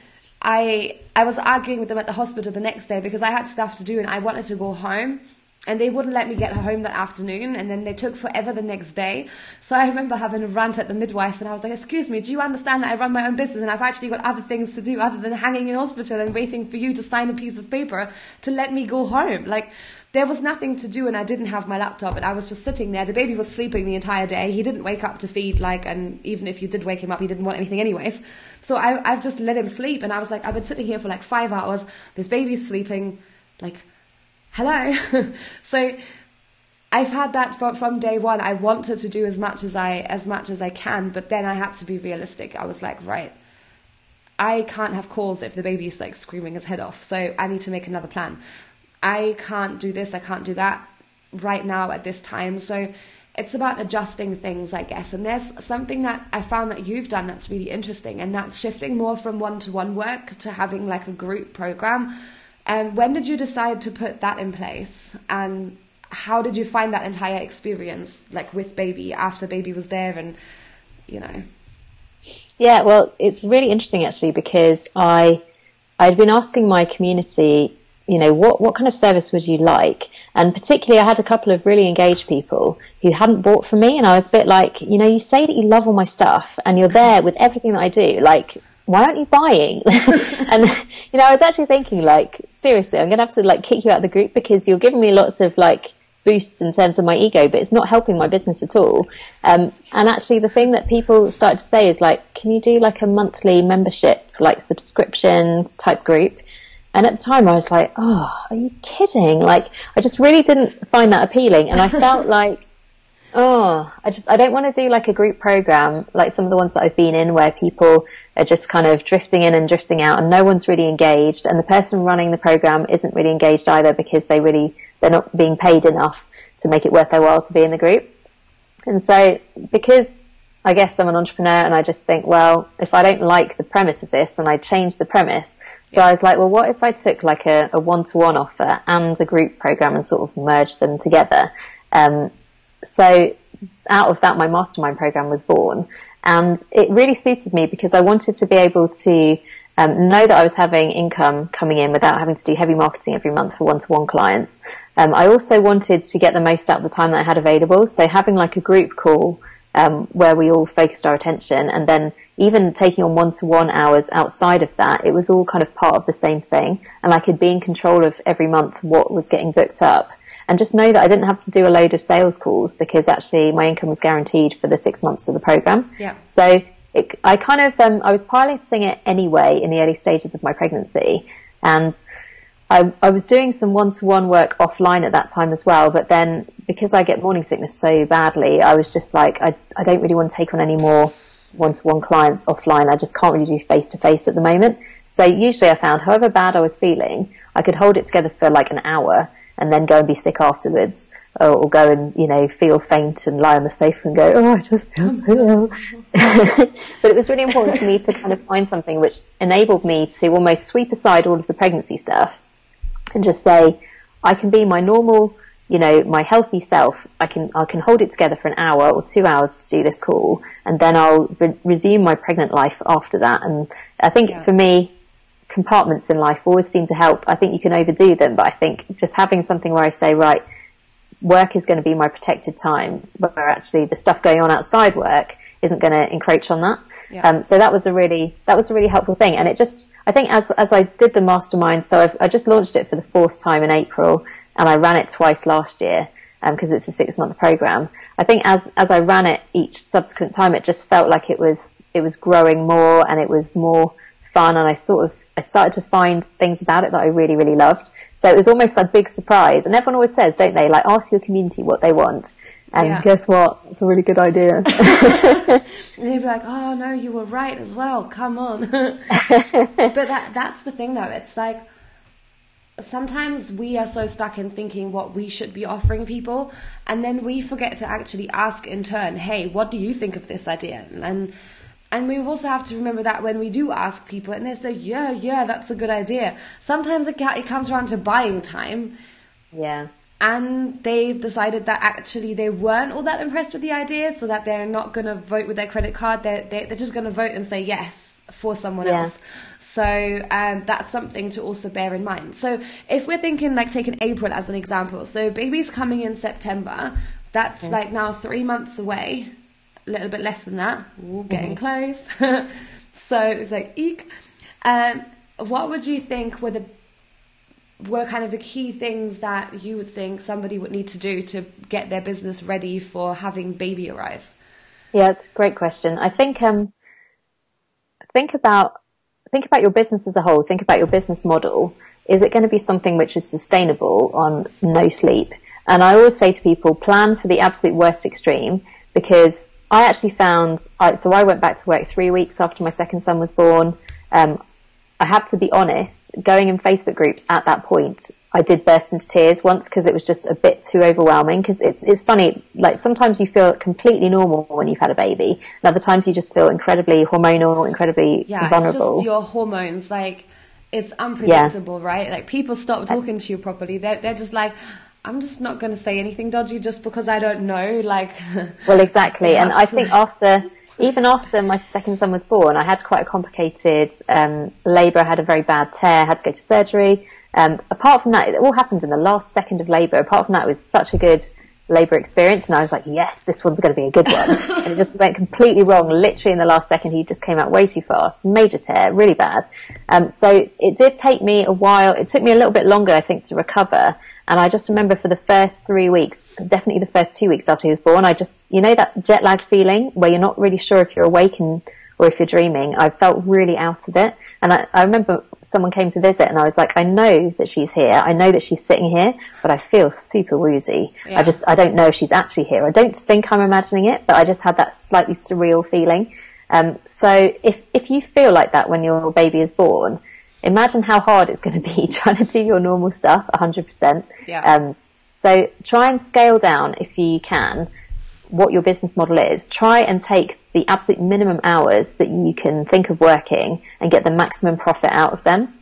I, I was arguing with them at the hospital the next day because I had stuff to do and I wanted to go home and they wouldn't let me get her home that afternoon and then they took forever the next day so i remember having a rant at the midwife and i was like excuse me do you understand that i run my own business and i've actually got other things to do other than hanging in hospital and waiting for you to sign a piece of paper to let me go home like there was nothing to do and I didn't have my laptop and I was just sitting there. The baby was sleeping the entire day. He didn't wake up to feed like and even if you did wake him up he didn't want anything anyways. So I I've just let him sleep and I was like I've been sitting here for like 5 hours. This baby's sleeping like hello. so I've had that from from day one. I wanted to do as much as I as much as I can, but then I had to be realistic. I was like, right, I can't have calls if the baby's like screaming his head off. So I need to make another plan. I can't do this, I can't do that right now at this time. So it's about adjusting things, I guess. And there's something that I found that you've done that's really interesting, and that's shifting more from one to one work to having like a group program. And when did you decide to put that in place? And how did you find that entire experience, like with baby, after baby was there, and you know? Yeah, well, it's really interesting actually because I I'd been asking my community you know, what, what kind of service would you like? And particularly, I had a couple of really engaged people who hadn't bought from me, and I was a bit like, you know, you say that you love all my stuff, and you're there with everything that I do. Like, why aren't you buying? and you know, I was actually thinking, like, seriously, I'm going to have to like kick you out of the group because you're giving me lots of like boosts in terms of my ego, but it's not helping my business at all. Um, and actually, the thing that people started to say is like, can you do like a monthly membership, like subscription type group? And at the time I was like, oh, are you kidding? Like, I just really didn't find that appealing. And I felt like, oh, I just, I don't want to do like a group program, like some of the ones that I've been in where people are just kind of drifting in and drifting out and no one's really engaged. And the person running the program isn't really engaged either because they really, they're not being paid enough to make it worth their while to be in the group. And so because I guess I'm an entrepreneur and I just think, well, if I don't like the premise of this, then I change the premise. So yeah. I was like, well, what if I took like a, a one-to-one offer and a group program and sort of merged them together? Um, so out of that, my mastermind program was born and it really suited me because I wanted to be able to um, know that I was having income coming in without having to do heavy marketing every month for one-to-one clients. Um, I also wanted to get the most out of the time that I had available. So having like a group call um, where we all focused our attention. And then even taking on one-to-one hours outside of that, it was all kind of part of the same thing. And I could be in control of every month what was getting booked up. And just know that I didn't have to do a load of sales calls because actually my income was guaranteed for the six months of the program. Yeah. So it, I kind of, um, I was piloting it anyway in the early stages of my pregnancy. And I, I was doing some one-to-one work offline at that time as well, but then because I get morning sickness so badly, I was just like, I, I don't really want to take on any more one-to-one clients offline. I just can't really do face-to-face at the moment. So usually I found, however bad I was feeling, I could hold it together for like an hour and then go and be sick afterwards, or, or go and you know feel faint and lie on the sofa and go, oh, I just feel so ill. but it was really important to me to kind of find something which enabled me to almost sweep aside all of the pregnancy stuff and just say, I can be my normal, you know, my healthy self. I can, I can hold it together for an hour or two hours to do this call and then I'll re- resume my pregnant life after that. And I think yeah. for me, compartments in life always seem to help. I think you can overdo them, but I think just having something where I say, right, work is going to be my protected time, where actually the stuff going on outside work isn't going to encroach on that. Yeah. Um, so that was a really that was a really helpful thing, and it just I think as as I did the mastermind, so I've, i just launched it for the fourth time in April, and I ran it twice last year because um, it's a six month program. I think as as I ran it each subsequent time, it just felt like it was it was growing more and it was more fun, and I sort of I started to find things about it that I really really loved. So it was almost like a big surprise, and everyone always says, don't they? Like ask your community what they want. And yeah. guess what? It's a really good idea. and they'd be like, "Oh no, you were right as well. Come on." but that that's the thing, though. It's like sometimes we are so stuck in thinking what we should be offering people, and then we forget to actually ask in turn, "Hey, what do you think of this idea?" and and we also have to remember that when we do ask people, and they say, "Yeah, yeah, that's a good idea." Sometimes it, it comes around to buying time. Yeah and they've decided that actually they weren't all that impressed with the idea, so that they're not going to vote with their credit card. They're they're, they're just going to vote and say yes for someone Yeah. else. So um, that's something to also bear in mind. So if we're thinking like taking April as an example, so baby's coming in September. That's like now three months away, a little bit less than that. Ooh, getting close. so it's like eek. Um, what would you think were the were kind of the key things that you would think somebody would need to do to get their business ready for having baby arrive? Yeah, it's a great question. I think um, think about think about your business as a whole. Think about your business model. Is it going to be something which is sustainable on no sleep? And I always say to people, plan for the absolute worst extreme because I actually found. I, so I went back to work three weeks after my second son was born. Um, I have to be honest, going in Facebook groups at that point, I did burst into tears once because it was just a bit too overwhelming. Because it's it's funny, like sometimes you feel completely normal when you've had a baby, and other times you just feel incredibly hormonal, incredibly Yeah, vulnerable. it's your hormones. Like it's unpredictable, right? Like people stop talking to you properly. They're they're just like, I'm just not going to say anything dodgy just because I don't know. Like, Well, exactly. And I think after, even after my second son was born, I had quite a complicated um, labour. I had a very bad tear, had to go to surgery. Um, apart from that, it all happened in the last second of labour. Apart from that, it was such a good labour experience. And I was like, yes, this one's going to be a good one. and it just went completely wrong. Literally in the last second, he just came out way too fast. Major tear, really bad. Um, so it did take me a while. It took me a little bit longer, I think, to recover. And I just remember for the first three weeks, definitely the first two weeks after he was born, I just, you know, that jet lag feeling where you're not really sure if you're awake and, or if you're dreaming. I felt really out of it. And I, I remember someone came to visit and I was like, I know that she's here. I know that she's sitting here, but I feel super woozy. Yeah. I just, I don't know if she's actually here. I don't think I'm imagining it, but I just had that slightly surreal feeling. Um, so if, if you feel like that when your baby is born, imagine how hard it's going to be trying to do your normal stuff 100%. Yeah. Um, so try and scale down if you can what your business model is. Try and take the absolute minimum hours that you can think of working and get the maximum profit out of them.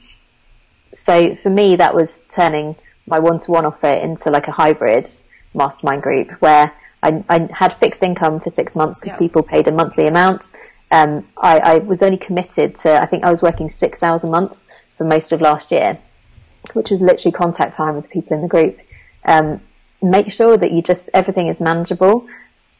So for me, that was turning my one-to-one offer into like a hybrid mastermind group where I, I had fixed income for six months because Yeah. people paid a monthly amount. Um, I, I was only committed to, I think I was working six hours a month for most of last year, which was literally contact time with the people in the group. Um, make sure that you just, everything is manageable.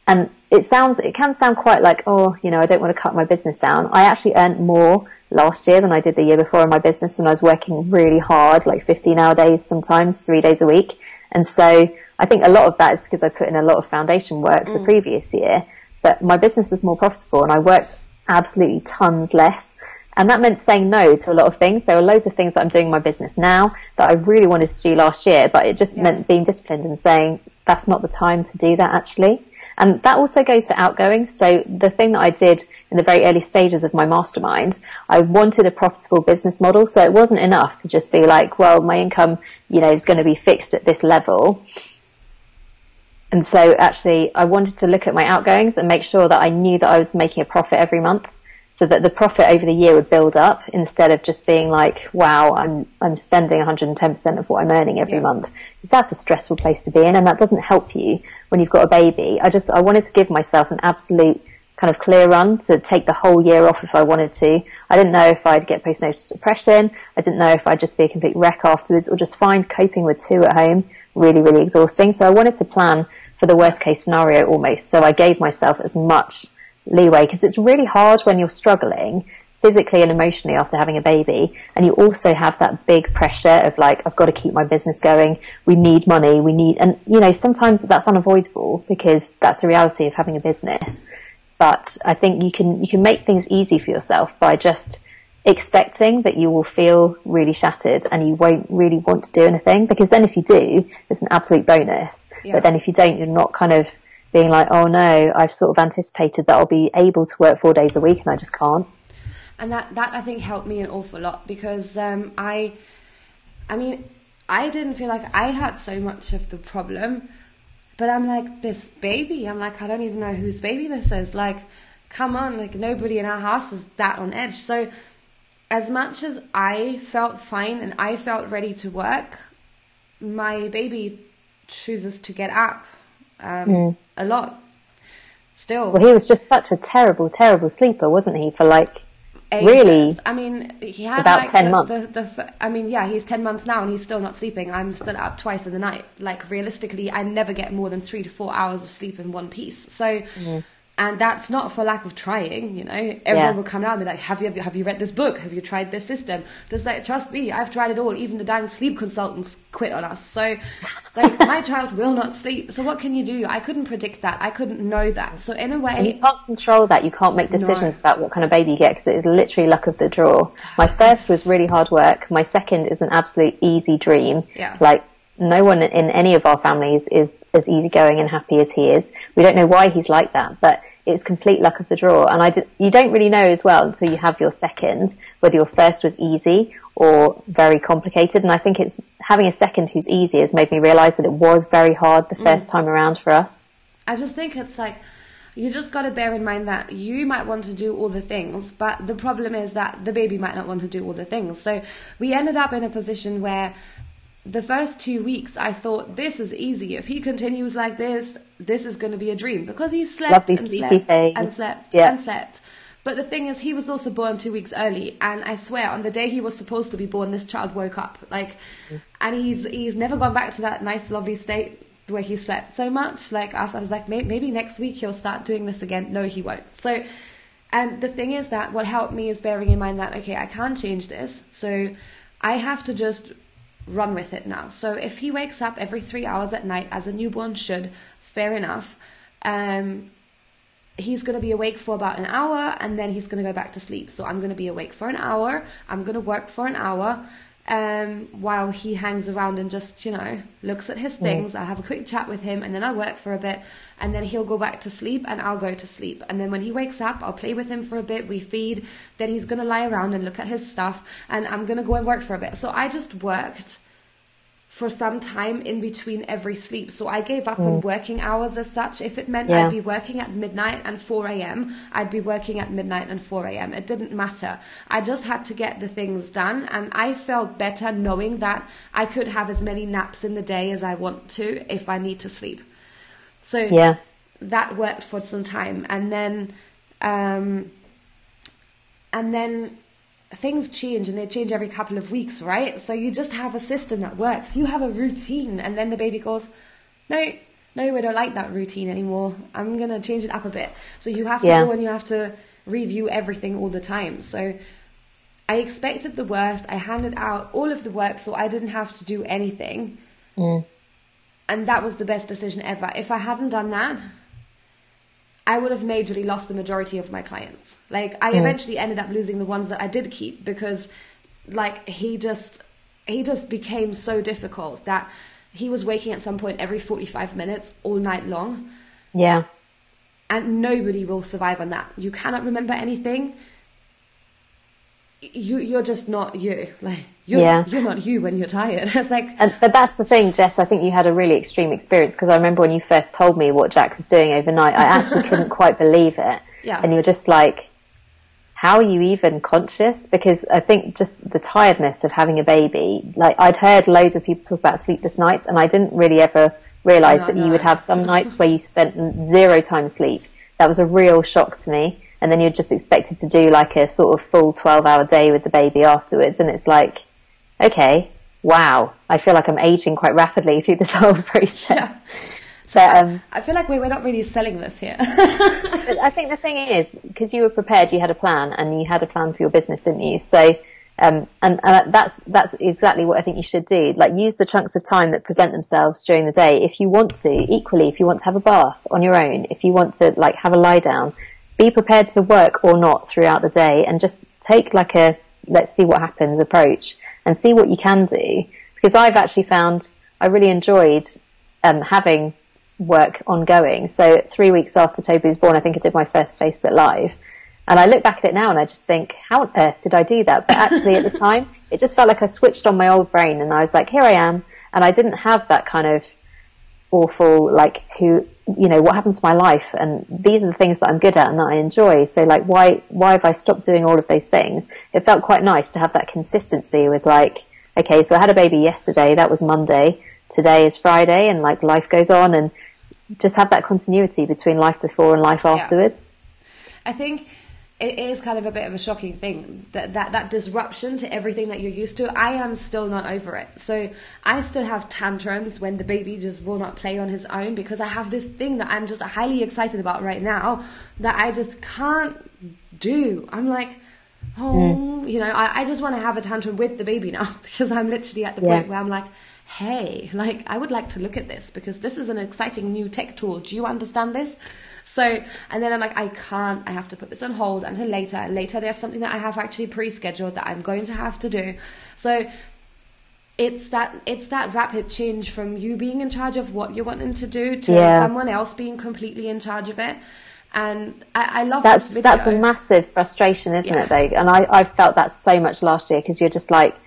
And it sounds, it can sound quite like, oh, you know, I don't want to cut my business down. I actually earned more last year than I did the year before in my business when I was working really hard, like 15 hour days sometimes, three days a week. And so I think a lot of that is because I put in a lot of foundation work the previous year, but my business was more profitable and I worked absolutely tons less. And that meant saying no to a lot of things. There were loads of things that I'm doing in my business now that I really wanted to do last year, but it just meant being disciplined and saying that's not the time to do that actually. And that also goes for outgoing. So the thing that I did in the very early stages of my mastermind, I wanted a profitable business model. So it wasn't enough to just be like, well, my income, you know, is going to be fixed at this level. And so actually I wanted to look at my outgoings and make sure that I knew that I was making a profit every month so that the profit over the year would build up instead of just being like, wow, I'm, I'm spending 110% of what I'm earning every Yeah. month. Because that's a stressful place to be in and that doesn't help you when you've got a baby. I just, I wanted to give myself an absolute kind of clear run to take the whole year off if I wanted to. I didn't know if I'd get postnatal depression. I didn't know if I'd just be a complete wreck afterwards or just find coping with two at home really, really exhausting. So I wanted to plan for the worst case scenario almost. So I gave myself as much leeway because it's really hard when you're struggling physically and emotionally after having a baby and you also have that big pressure of like I've got to keep my business going. We need money. We need and you know sometimes that's unavoidable because that's the reality of having a business. But I think you can you can make things easy for yourself by just expecting that you will feel really shattered and you won't really want to do anything because then if you do it's an absolute bonus. Yeah. but then if you don't you're not kind of being like oh no I've sort of anticipated that I'll be able to work four days a week and I just can't and that that I think helped me an awful lot because um, I, I mean, I didn't feel like I had so much of the problem, but I'm like this baby. I'm like I don't even know whose baby this is. Like, come on, like nobody in our house is that on edge. So, as much as I felt fine and I felt ready to work, my baby chooses to get up um, a lot. Still, Well, he was just such a terrible, terrible sleeper, wasn't he? For like, ages. really, I mean, he had about like 10 the, months. The, the, I mean, yeah, he's ten months now, and he's still not sleeping. I'm still up twice in the night. Like realistically, I never get more than three to four hours of sleep in one piece. So. And that's not for lack of trying, you know. Everyone Yeah. will come down and be like, "Have you have you have you read this book? Have you tried this system?" Just like, trust me, I've tried it all. Even the dang sleep consultants quit on us. So, like, my child will not sleep. So what can you do? I couldn't predict that. I couldn't know that. So in a way, And you can't control that. You can't make decisions about what kind of baby you get because it is literally luck of the draw. My first was really hard work. My second is an absolute easy dream. Yeah. Like no one in any of our families is as easygoing and happy as he is. We don't know why he's like that, but it's complete luck of the draw. And I did, you don't really know as well until you have your second whether your first was easy or very complicated. And I think it's having a second who's easy has made me realise that it was very hard the mm. first time around for us. I just think it's like you just got to bear in mind that you might want to do all the things, but the problem is that the baby might not want to do all the things. So we ended up in a position where the first two weeks I thought this is easy. If he continues like this, this is going to be a dream because he slept Lovely and slept phase. and slept Yeah. and slept. But the thing is, he was also born two weeks early, and I swear, on the day he was supposed to be born, this child woke up. Like, and he's he's never gone back to that nice, lovely state where he slept so much. Like, after I was like, "May- maybe next week he'll start doing this again. No, he won't. So, and the thing is that what helped me is bearing in mind that okay, I can't change this, so I have to just run with it now. So if he wakes up every three hours at night, as a newborn should, fair enough. Um, he's going to be awake for about an hour and then he's going to go back to sleep. So I'm going to be awake for an hour. I'm going to work for an hour um, while he hangs around and just, you know, looks at his things. I'll have a quick chat with him and then I'll work for a bit and then he'll go back to sleep and I'll go to sleep. And then when he wakes up, I'll play with him for a bit. We feed. Then he's going to lie around and look at his stuff and I'm going to go and work for a bit. So I just worked for some time in between every sleep. So I gave up on working hours as such. If it meant Yeah. I'd be working at midnight and 4 a.m., I'd be working at midnight and 4 a.m. It didn't matter. I just had to get the things done. And I felt better knowing that I could have as many naps in the day as I want to if I need to sleep. So Yeah. that worked for some time. And then, um, and then things change and they change every couple of weeks, right? So you just have a system that works. You have a routine, and then the baby goes, No, no, I don't like that routine anymore. I'm gonna change it up a bit. So you have to Yeah. go and you have to review everything all the time. So I expected the worst. I handed out all of the work so I didn't have to do anything. Mm. And that was the best decision ever. If I hadn't done that, I would have majorly lost the majority of my clients. Like I hmm. eventually ended up losing the ones that I did keep because like he just he just became so difficult that he was waking at some point every 45 minutes all night long Yeah. and nobody will survive on that. You cannot remember anything. You you're just not you. Like you're Yeah. you're not you when you're tired. It's like And, but that's the thing, Jess. I think you had a really extreme experience because I remember when you first told me what Jack was doing overnight, I actually couldn't quite believe it. Yeah. And you're just like, how are you even conscious? Because I think just the tiredness of having a baby, like I'd heard loads of people talk about sleepless nights and I didn't really ever realize No, that no. you would have some nights where you spent zero time sleep. That was a real shock to me. And then you're just expected to do like a sort of full 12 hour day with the baby afterwards. And it's like, okay, wow, I feel like I'm aging quite rapidly through this whole process. Yeah. So, um, I feel like we we're not really selling this here. I think the thing is, because you were prepared, you had a plan, and you had a plan for your business, didn't you? So, um, and, and that's that's exactly what I think you should do. Like, use the chunks of time that present themselves during the day. If you want to, equally, if you want to have a bath on your own, if you want to like have a lie down, be prepared to work or not throughout the day, and just take like a let's see what happens approach and see what you can do. Because I've actually found I really enjoyed um, having work ongoing. So three weeks after Toby was born, I think I did my first Facebook Live. And I look back at it now and I just think, how on earth did I do that? But actually at the time, it just felt like I switched on my old brain and I was like, here I am. And I didn't have that kind of awful, like, who, you know, what happened to my life? And these are the things that I'm good at and that I enjoy. So like, why, why have I stopped doing all of those things? It felt quite nice to have that consistency with like, okay, so I had a baby yesterday. That was Monday. today is Friday and like life goes on and just have that continuity between life before and life afterwards. I think it is kind of a bit of a shocking thing that, that that disruption to everything that you're used to i am still not over it so i still have tantrums when the baby just will not play on his own because i have this thing that i'm just highly excited about right now that i just can't do i'm like oh mm. you know I, I just want to have a tantrum with the baby now because i'm literally at the yeah. point where i'm like hey like i would like to look at this because this is an exciting new tech tool do you understand this so, and then I'm like, I can't, I have to put this on hold until later. Later, there's something that I have actually pre scheduled that I'm going to have to do. So, it's that it's that rapid change from you being in charge of what you're wanting to do to yeah. someone else being completely in charge of it and I, I love that's that's a massive frustration, isn't yeah. it? Though, and I I felt that so much last year because you're just like,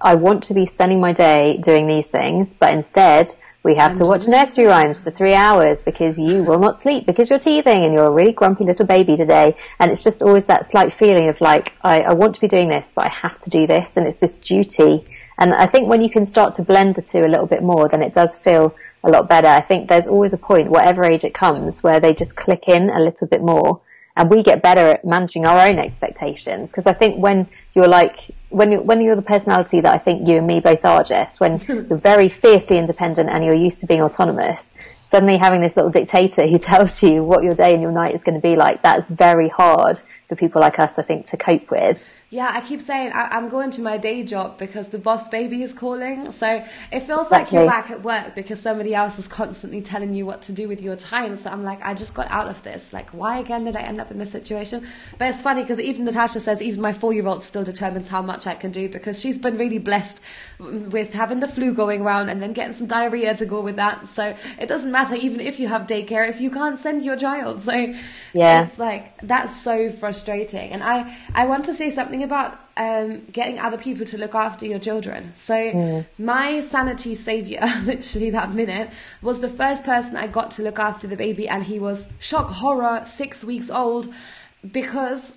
I want to be spending my day doing these things, but instead we have to watch nursery rhymes for three hours because you will not sleep because you're teething and you're a really grumpy little baby today. And it's just always that slight feeling of like, I, I want to be doing this, but I have to do this. And it's this duty. And I think when you can start to blend the two a little bit more, then it does feel a lot better. I think there's always a point, whatever age it comes, where they just click in a little bit more and we get better at managing our own expectations. Because I think when you're like, when you're, when you're the personality that I think you and me both are, Jess, when you're very fiercely independent and you're used to being autonomous, suddenly having this little dictator who tells you what your day and your night is going to be like, that's very hard for people like us, I think, to cope with. Yeah, I keep saying I, am going to my day job because the boss baby is calling. So it feels exactly. like you're back at work because somebody else is constantly telling you what to do with your time. So I'm like, I just got out of this. Like, why again did I end up in this situation? But it's funny because even Natasha says even my four year old still determines how much I can do because she's been really blessed with having the flu going around and then getting some diarrhea to go with that. So it doesn't matter even if you have daycare if you can't send your child. So yeah, it's like that's so frustrating. And I I want to say something about um, getting other people to look after your children. So mm. my sanity savior, literally that minute, was the first person I got to look after the baby, and he was shock horror, six weeks old, because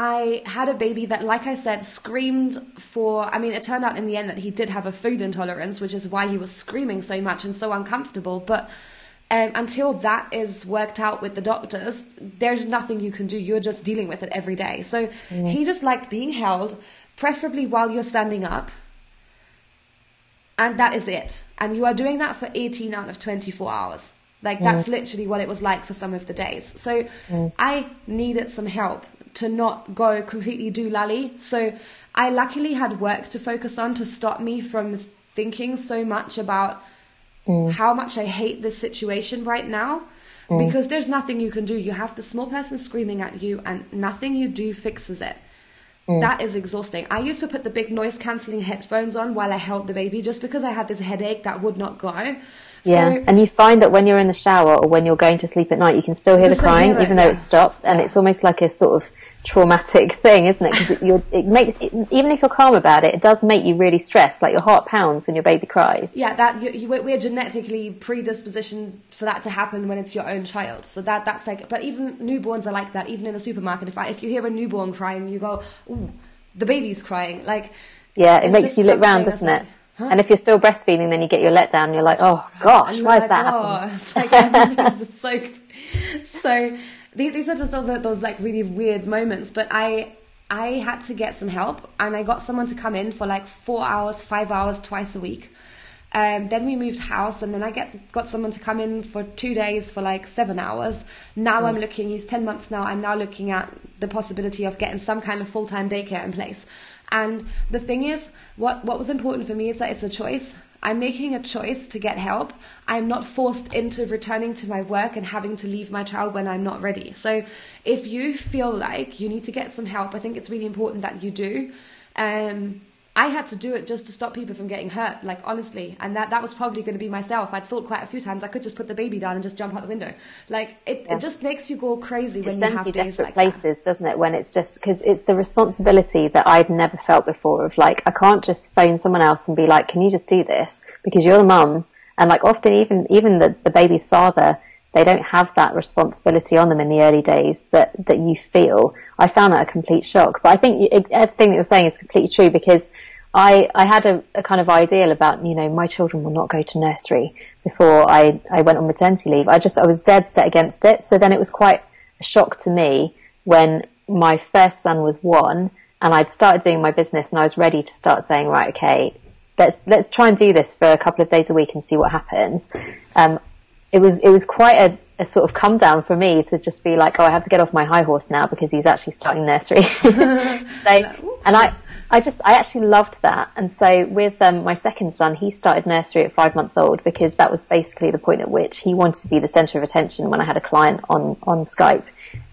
I had a baby that, like I said, screamed for. I mean, it turned out in the end that he did have a food intolerance, which is why he was screaming so much and so uncomfortable. But um, until that is worked out with the doctors, there's nothing you can do. You're just dealing with it every day. So mm. he just liked being held, preferably while you're standing up. And that is it. And you are doing that for 18 out of 24 hours. Like, that's mm. literally what it was like for some of the days. So mm. I needed some help to not go completely do doolally. So I luckily had work to focus on to stop me from thinking so much about mm. how much I hate this situation right now. Mm. Because there's nothing you can do. You have the small person screaming at you, and nothing you do fixes it. Mm. That is exhausting. I used to put the big noise cancelling headphones on while I held the baby just because I had this headache that would not go. Yeah, so, and you find that when you're in the shower or when you're going to sleep at night, you can still hear the crying, hear it, even though it's stopped, and it's almost like a sort of traumatic thing, isn't it? Because it, it, makes it, even if you're calm about it, it does make you really stressed. Like your heart pounds when your baby cries. Yeah, that you, you, we're genetically predispositioned for that to happen when it's your own child. So that that's like, but even newborns are like that. Even in a supermarket, if I, if you hear a newborn crying, you go, "Ooh, the baby's crying." Like, yeah, it makes you look round, doesn't it? Huh? And if you're still breastfeeding, then you get your letdown. And you're like, oh gosh, why like, is that? Oh, it's like everything's just soaked. So these are just those, those like really weird moments. But I I had to get some help, and I got someone to come in for like four hours, five hours, twice a week. Um, then we moved house, and then I get got someone to come in for two days for like seven hours. Now I'm looking. He's ten months now. I'm now looking at the possibility of getting some kind of full time daycare in place. And the thing is, what what was important for me is that it's a choice. I'm making a choice to get help. I'm not forced into returning to my work and having to leave my child when I'm not ready. So if you feel like you need to get some help, I think it's really important that you do. Um, I had to do it just to stop people from getting hurt, like honestly. And that, that was probably going to be myself. I'd thought quite a few times I could just put the baby down and just jump out the window. Like it, yeah. it just makes you go crazy it when you have you days like places, that. doesn't it? When it's just because it's the responsibility that I'd never felt before of like I can't just phone someone else and be like, can you just do this because you're the mum. And like often even even the, the baby's father, they don't have that responsibility on them in the early days that, that you feel. I found that a complete shock. But I think you, everything that you're saying is completely true because I, I had a, a, kind of ideal about, you know, my children will not go to nursery before I, I went on maternity leave. I just, I was dead set against it. So then it was quite a shock to me when my first son was one and I'd started doing my business and I was ready to start saying, right, okay, let's, let's try and do this for a couple of days a week and see what happens. Um, it was, it was quite a, a sort of come down for me to just be like, oh, I have to get off my high horse now because he's actually starting nursery. so, and I, I just, I actually loved that. And so with um, my second son, he started nursery at five months old because that was basically the point at which he wanted to be the center of attention when I had a client on, on Skype.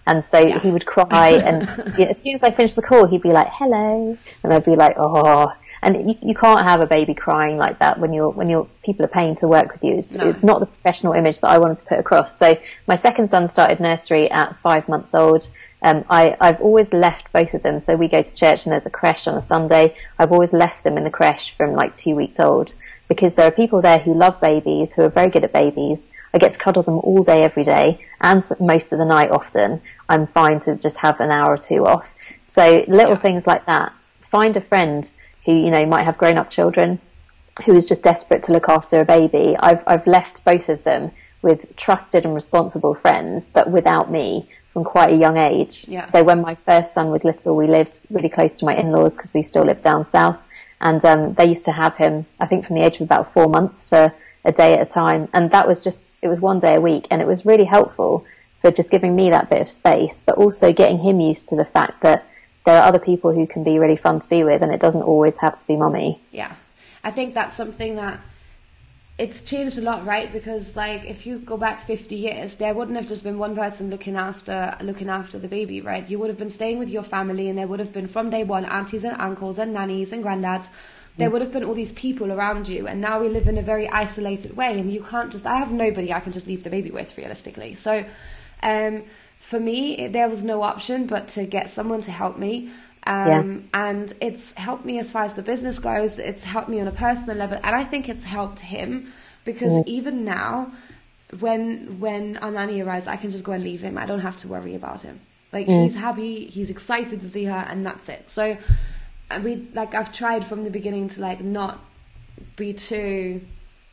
And so yeah. he would cry and you know, as soon as I finished the call, he'd be like, hello. And I'd be like, oh, and you, you can't have a baby crying like that when you're when you're people are paying to work with you. It's, no. it's not the professional image that I wanted to put across. So my second son started nursery at five months old. Um, I, I've always left both of them. So we go to church and there's a creche on a Sunday. I've always left them in the creche from like two weeks old because there are people there who love babies, who are very good at babies. I get to cuddle them all day, every day, and most of the night often. I'm fine to just have an hour or two off. So little yeah. things like that. Find a friend who, you know, might have grown up children who is just desperate to look after a baby. I've, I've left both of them with trusted and responsible friends, but without me from quite a young age. Yeah. So when my first son was little, we lived really close to my in-laws because we still lived down south. And um, they used to have him, I think, from the age of about four months for a day at a time. And that was just, it was one day a week. And it was really helpful for just giving me that bit of space, but also getting him used to the fact that there are other people who can be really fun to be with and it doesn't always have to be mummy. Yeah. I think that's something that it's changed a lot, right? Because like if you go back 50 years, there wouldn't have just been one person looking after looking after the baby, right? You would have been staying with your family, and there would have been from day one aunties and uncles and nannies and granddads. There would have been all these people around you, and now we live in a very isolated way, and you can't just. I have nobody I can just leave the baby with, realistically. So, um, for me, there was no option but to get someone to help me. Um, yeah. And it's helped me as far as the business goes. It's helped me on a personal level, and I think it's helped him because mm. even now, when when Anani arrives, I can just go and leave him. I don't have to worry about him. Like mm. he's happy, he's excited to see her, and that's it. So, we like I've tried from the beginning to like not be too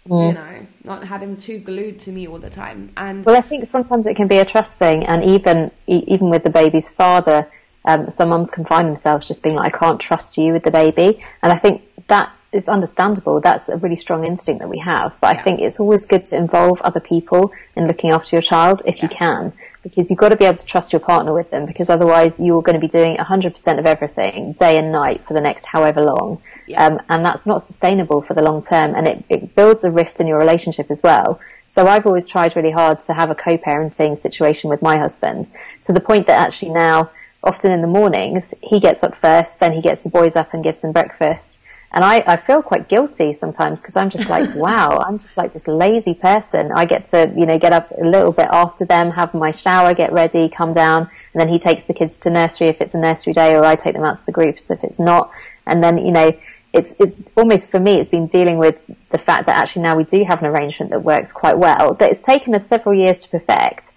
Mm. you know, not have him too glued to me all the time. And well, I think sometimes it can be a trust thing, and even even with the baby's father, um, some mums can find themselves just being like, I can't trust you with the baby. And I think that is understandable. That's a really strong instinct that we have. But yeah. I think it's always good to involve other people in looking after your child if yeah. you can. Because you've got to be able to trust your partner with them because otherwise you're going to be doing 100% of everything day and night for the next however long. Yeah. Um, and that's not sustainable for the long term and it, it builds a rift in your relationship as well. So I've always tried really hard to have a co-parenting situation with my husband to the point that actually now often in the mornings, he gets up first, then he gets the boys up and gives them breakfast. And I, I feel quite guilty sometimes because I'm just like, wow, I'm just like this lazy person. I get to, you know, get up a little bit after them, have my shower, get ready, come down, and then he takes the kids to nursery if it's a nursery day, or I take them out to the groups if it's not. And then, you know, it's it's almost for me, it's been dealing with the fact that actually now we do have an arrangement that works quite well. That it's taken us several years to perfect,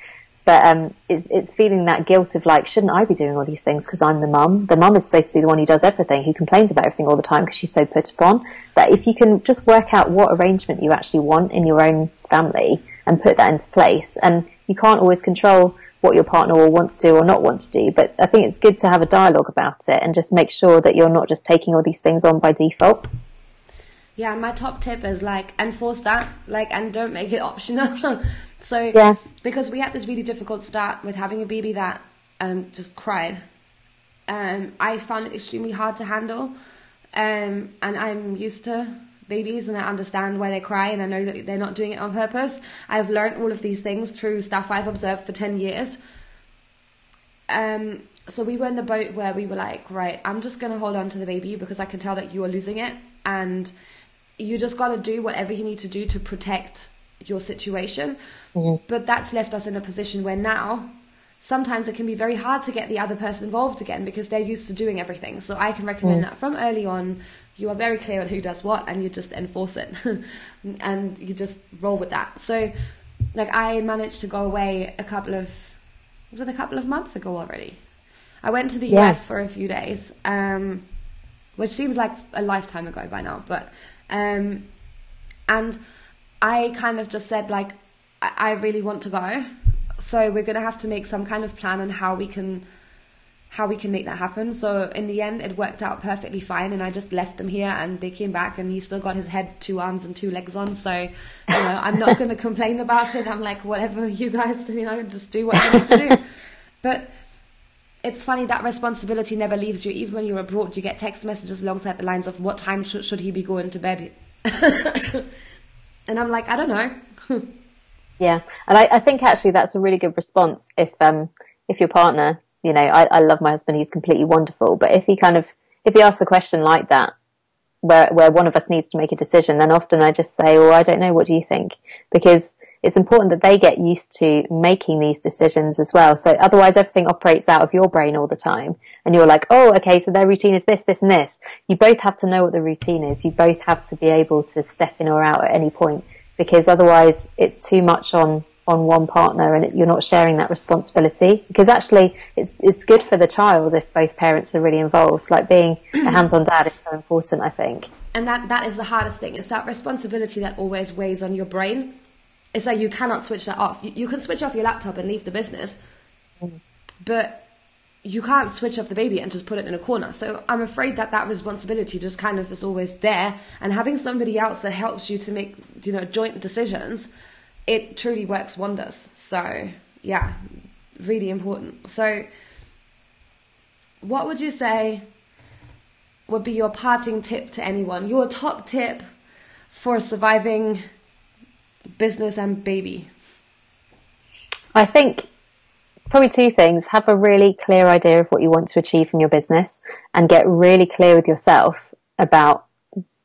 but um, it's it's feeling that guilt of like, shouldn't I be doing all these things because I'm the mum? The mum is supposed to be the one who does everything, who complains about everything all the time because she's so put upon. That if you can just work out what arrangement you actually want in your own family and put that into place, and you can't always control what your partner will want to do or not want to do, but I think it's good to have a dialogue about it and just make sure that you're not just taking all these things on by default. Yeah, my top tip is like enforce that, like, and don't make it optional. So yeah. because we had this really difficult start with having a baby that um, just cried, um, I found it extremely hard to handle. Um, and I'm used to babies and I understand why they cry and I know that they're not doing it on purpose. I've learned all of these things through stuff I've observed for 10 years. Um, so we were in the boat where we were like, right, I'm just going to hold on to the baby because I can tell that you are losing it and you just got to do whatever you need to do to protect your situation. Mm-hmm. But that's left us in a position where now sometimes it can be very hard to get the other person involved again because they're used to doing everything. So I can recommend mm. that from early on. You are very clear on who does what and you just enforce it and you just roll with that. So, like, I managed to go away a couple of, was it a couple of months ago already? I went to the yeah. US for a few days. Um, which seems like a lifetime ago by now. But um, and I kind of just said like I, I really want to go, so we're gonna have to make some kind of plan on how we can how we can make that happen. So in the end, it worked out perfectly fine, and I just left them here, and they came back, and he still got his head, two arms, and two legs on. So you know, I'm not going to complain about it. I'm like, whatever you guys, you know, just do what you need to do. But it's funny that responsibility never leaves you. Even when you're abroad, you get text messages alongside the lines of what time should, should he be going to bed, and I'm like, I don't know. yeah, and I, I think actually that's a really good response if um if your partner you know, I, I love my husband. He's completely wonderful. But if he kind of, if he asks a question like that, where, where one of us needs to make a decision, then often I just say, well, I don't know. What do you think? Because it's important that they get used to making these decisions as well. So otherwise everything operates out of your brain all the time. And you're like, oh, okay, so their routine is this, this and this. You both have to know what the routine is. You both have to be able to step in or out at any point because otherwise it's too much on on one partner and it, you're not sharing that responsibility. Because actually it's it's good for the child if both parents are really involved. Like being a hands-on dad is so important i think. And that that is the hardest thing. It's that responsibility that always weighs on your brain. It's like you cannot switch that off. You, you can switch off your laptop and leave the business. Mm. but you can't switch off the baby and just put it in a corner. So I'm afraid that that responsibility just kind of is always there, and having somebody else that helps you to make you know joint decisions it truly works wonders. So, yeah, really important. So, what would you say would be your parting tip to anyone? Your top tip for surviving business and baby? I think probably two things. Have a really clear idea of what you want to achieve from your business and get really clear with yourself about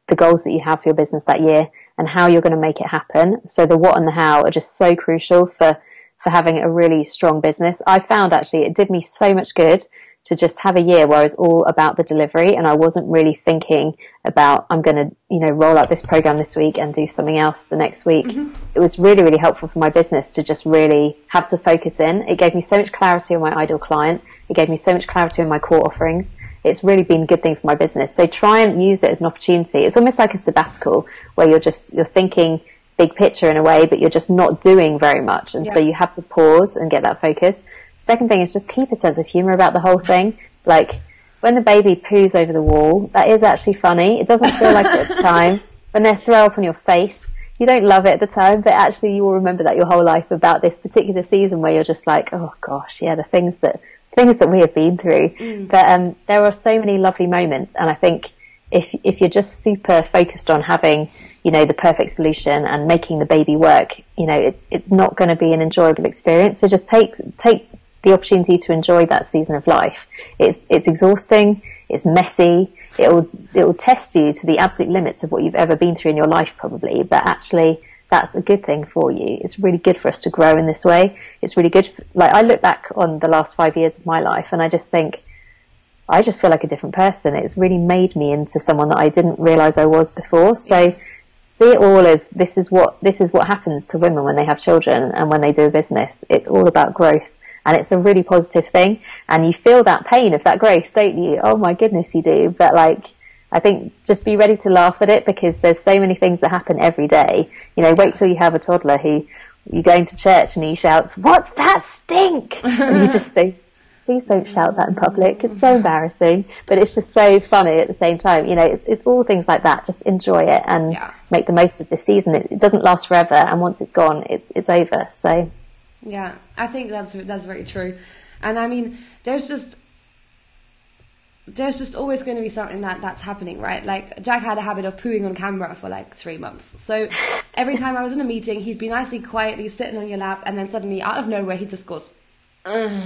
the goals that you have for your business that year and how you're going to make it happen. So the what and the how are just so crucial for, for having a really strong business. I found actually it did me so much good to just have a year where I was all about the delivery and I wasn't really thinking about I'm going to, you know, roll out this program this week and do something else the next week. Mm-hmm. It was really, really helpful for my business to just really have to focus in. It gave me so much clarity on my ideal client. It gave me so much clarity on my core offerings it's really been a good thing for my business. So try and use it as an opportunity. It's almost like a sabbatical where you're just, you're thinking big picture in a way, but you're just not doing very much. And yeah. so you have to pause and get that focus. Second thing is just keep a sense of humor about the whole thing. Like when the baby poos over the wall, that is actually funny. It doesn't feel like it at the time. When they throw up on your face, you don't love it at the time, but actually you will remember that your whole life about this particular season where you're just like, oh gosh, yeah, the things that things that we have been through. Mm. But um, there are so many lovely moments, and I think if if you're just super focused on having you know the perfect solution and making the baby work, you know it's it's not going to be an enjoyable experience. So just take take the opportunity to enjoy that season of life. It's it's exhausting, it's messy, it will it will test you to the absolute limits of what you've ever been through in your life probably, but actually that's a good thing for you. It's really good for us to grow in this way. It's really good. For, like I look back on the last five years of my life and I just think, I just feel like a different person. It's really made me into someone that I didn't realize I was before. So see it all as this is what, this is what happens to women when they have children and when they do a business. It's all about growth and it's a really positive thing. And you feel that pain of that growth, don't you? Oh my goodness, you do. But like, I think just be ready to laugh at it because there's so many things that happen every day. You know, wait till you have a toddler who you're going to church and he shouts, "What's that stink?" and you just think, "Please don't shout that in public. It's so embarrassing." But it's just so funny at the same time. You know, it's it's all things like that. Just enjoy it and yeah. make the most of the season. It, it doesn't last forever, and once it's gone, it's it's over. So, yeah, I think that's that's very true. And I mean, there's just there's just always going to be something that that's happening, right? Like Jack had a habit of pooing on camera for like three months. So every time I was in a meeting, he'd be nicely quietly sitting on your lap, and then suddenly out of nowhere he just goes, Ugh.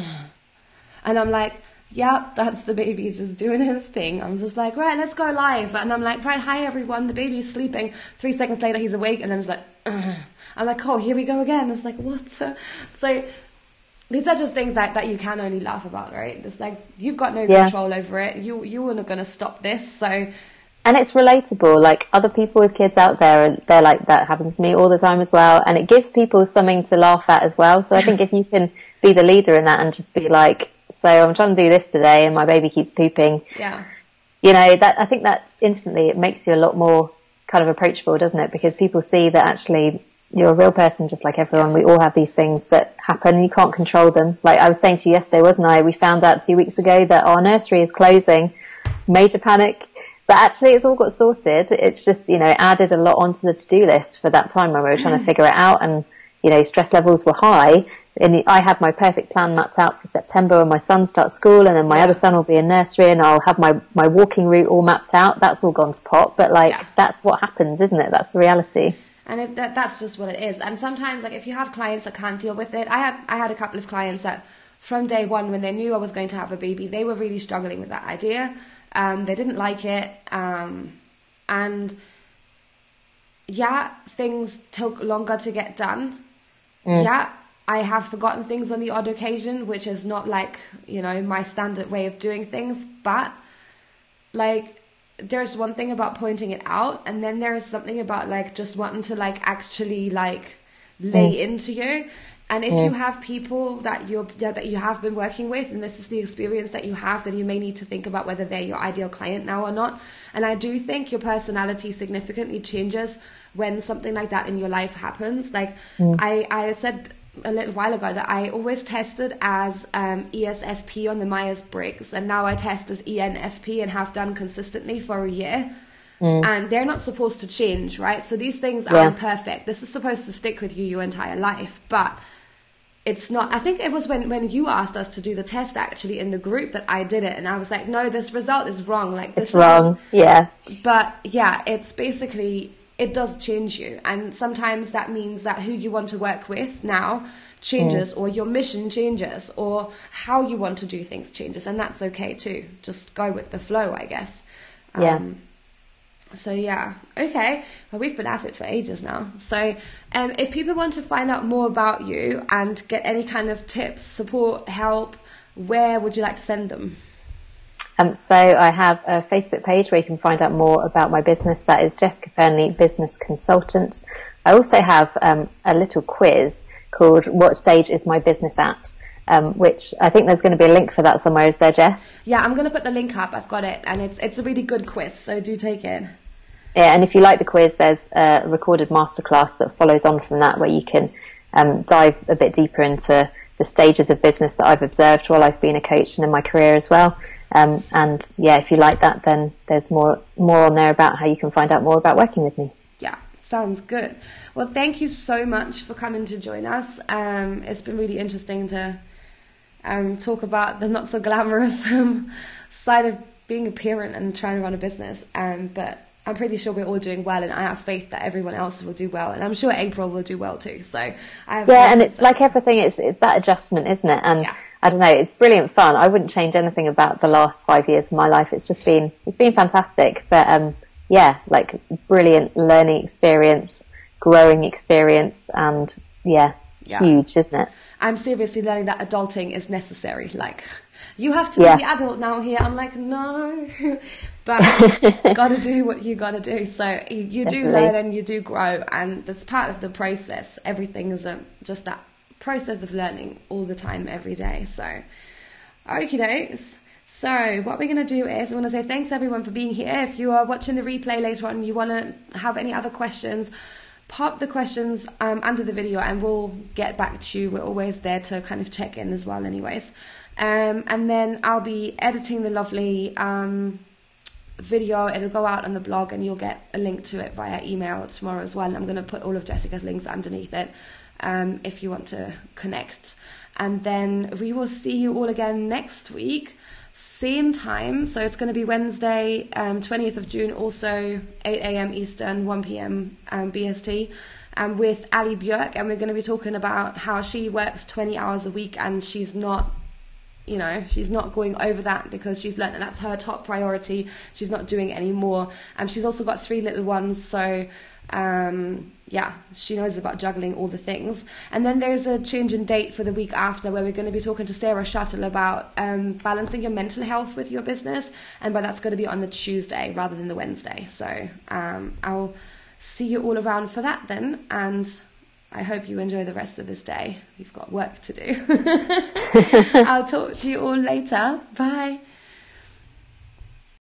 and I'm like, yeah, that's the baby just doing his thing. I'm just like, right, let's go live, and I'm like, right, hi everyone, the baby's sleeping. Three seconds later, he's awake, and then it's like, Ugh. I'm like, oh, here we go again. It's like what? So these are just things that, that you can only laugh about, right? It's like you've got no yeah. control over it. You you are not going to stop this, so. And it's relatable. Like other people with kids out there, they're like that happens to me all the time as well, and it gives people something to laugh at as well. So I think if you can be the leader in that and just be like, so I'm trying to do this today, and my baby keeps pooping. Yeah. you know, that I think that instantly it makes you a lot more kind of approachable, doesn't it? Because people see that actually you're a real person just like everyone. We all have these things that happen. You can't control them. Like I was saying to you yesterday, wasn't I? We found out two weeks ago that our nursery is closing. Major panic. But actually it's all got sorted. It's just, you know, added a lot onto the to-do list for that time when we were trying to figure it out and, you know, stress levels were high. And I had my perfect plan mapped out for September when my son starts school and then my yeah. other son will be in nursery and I'll have my, my walking route all mapped out. That's all gone to pot. But like, yeah. that's what happens, isn't it? That's the reality and it, that, that's just what it is. And sometimes, like if you have clients that can't deal with it, I had I had a couple of clients that from day one, when they knew I was going to have a baby, they were really struggling with that idea. Um, they didn't like it, um, and yeah, things took longer to get done. Mm. Yeah, I have forgotten things on the odd occasion, which is not like you know my standard way of doing things, but like there's one thing about pointing it out and then there's something about like just wanting to like actually like lay mm. into you and if you have people that you're that you have been working with and this is the experience that you have then you may need to think about whether they're your ideal client now or not and i do think your personality significantly changes when something like that in your life happens like mm. i i said a little while ago that I always tested as um, ESFP on the Myers Briggs, and now I test as ENFP and have done consistently for a year. Mm. And they're not supposed to change, right? So these things yeah. aren't perfect. This is supposed to stick with you your entire life, but it's not. I think it was when when you asked us to do the test actually in the group that I did it, and I was like, no, this result is wrong. Like this it's wrong. Yeah. But yeah, it's basically it does change you. And sometimes that means that who you want to work with now changes mm. or your mission changes or how you want to do things changes. And that's okay too. Just go with the flow, I guess. Yeah. Um, so yeah, okay. Well, we've been at it for ages now. So, um, if people want to find out more about you and get any kind of tips, support, help, where would you like to send them? Um, so I have a Facebook page where you can find out more about my business. That is Jessica Fearnley Business Consultant. I also have um, a little quiz called "What Stage Is My Business At." Um, which I think there's going to be a link for that somewhere. Is there, Jess? Yeah, I'm going to put the link up. I've got it, and it's it's a really good quiz. So do take it. Yeah, and if you like the quiz, there's a recorded masterclass that follows on from that, where you can um, dive a bit deeper into the stages of business that I've observed while I've been a coach and in my career as well. Um, and yeah, if you like that, then there's more more on there about how you can find out more about working with me. Yeah, sounds good. Well, thank you so much for coming to join us. Um, it's been really interesting to um, talk about the not so glamorous um, side of being a parent and trying to run a business. Um, but I'm pretty sure we're all doing well, and I have faith that everyone else will do well, and I'm sure April will do well too. So, yeah, and it's like everything; it's it's that adjustment, isn't it? And yeah. I don't know, it's brilliant fun. I wouldn't change anything about the last five years of my life. It's just been, it's been fantastic. But, um, yeah, like brilliant learning experience, growing experience, and yeah, yeah. huge, isn't it? I'm seriously learning that adulting is necessary. Like, you have to yeah. be the adult now here. I'm like, no, but gotta do what you gotta do. So you, you do learn and you do grow, and that's part of the process. Everything is a, just that process of learning all the time, every day. So, okie dokes. So, what we're going to do is, I want to say thanks everyone for being here. If you are watching the replay later on you want to have any other questions, pop the questions um, under the video and we'll get back to you. We're always there to kind of check in as well, anyways. Um, and then I'll be editing the lovely um, video. It'll go out on the blog and you'll get a link to it via email tomorrow as well. And I'm going to put all of Jessica's links underneath it um, if you want to connect. And then we will see you all again next week, same time. So it's going to be Wednesday, um, 20th of June, also 8 a.m. Eastern, 1 p.m. Um, BST. Um, with Ali Björk, and we're going to be talking about how she works 20 hours a week and she's not you know she's not going over that because she's learned that that's her top priority she's not doing it anymore and she's also got three little ones so um, yeah, she knows about juggling all the things. And then there's a change in date for the week after where we're going to be talking to Sarah Shuttle about um, balancing your mental health with your business. And by that's going to be on the Tuesday rather than the Wednesday. So um, I'll see you all around for that then. And I hope you enjoy the rest of this day. We've got work to do. I'll talk to you all later. Bye.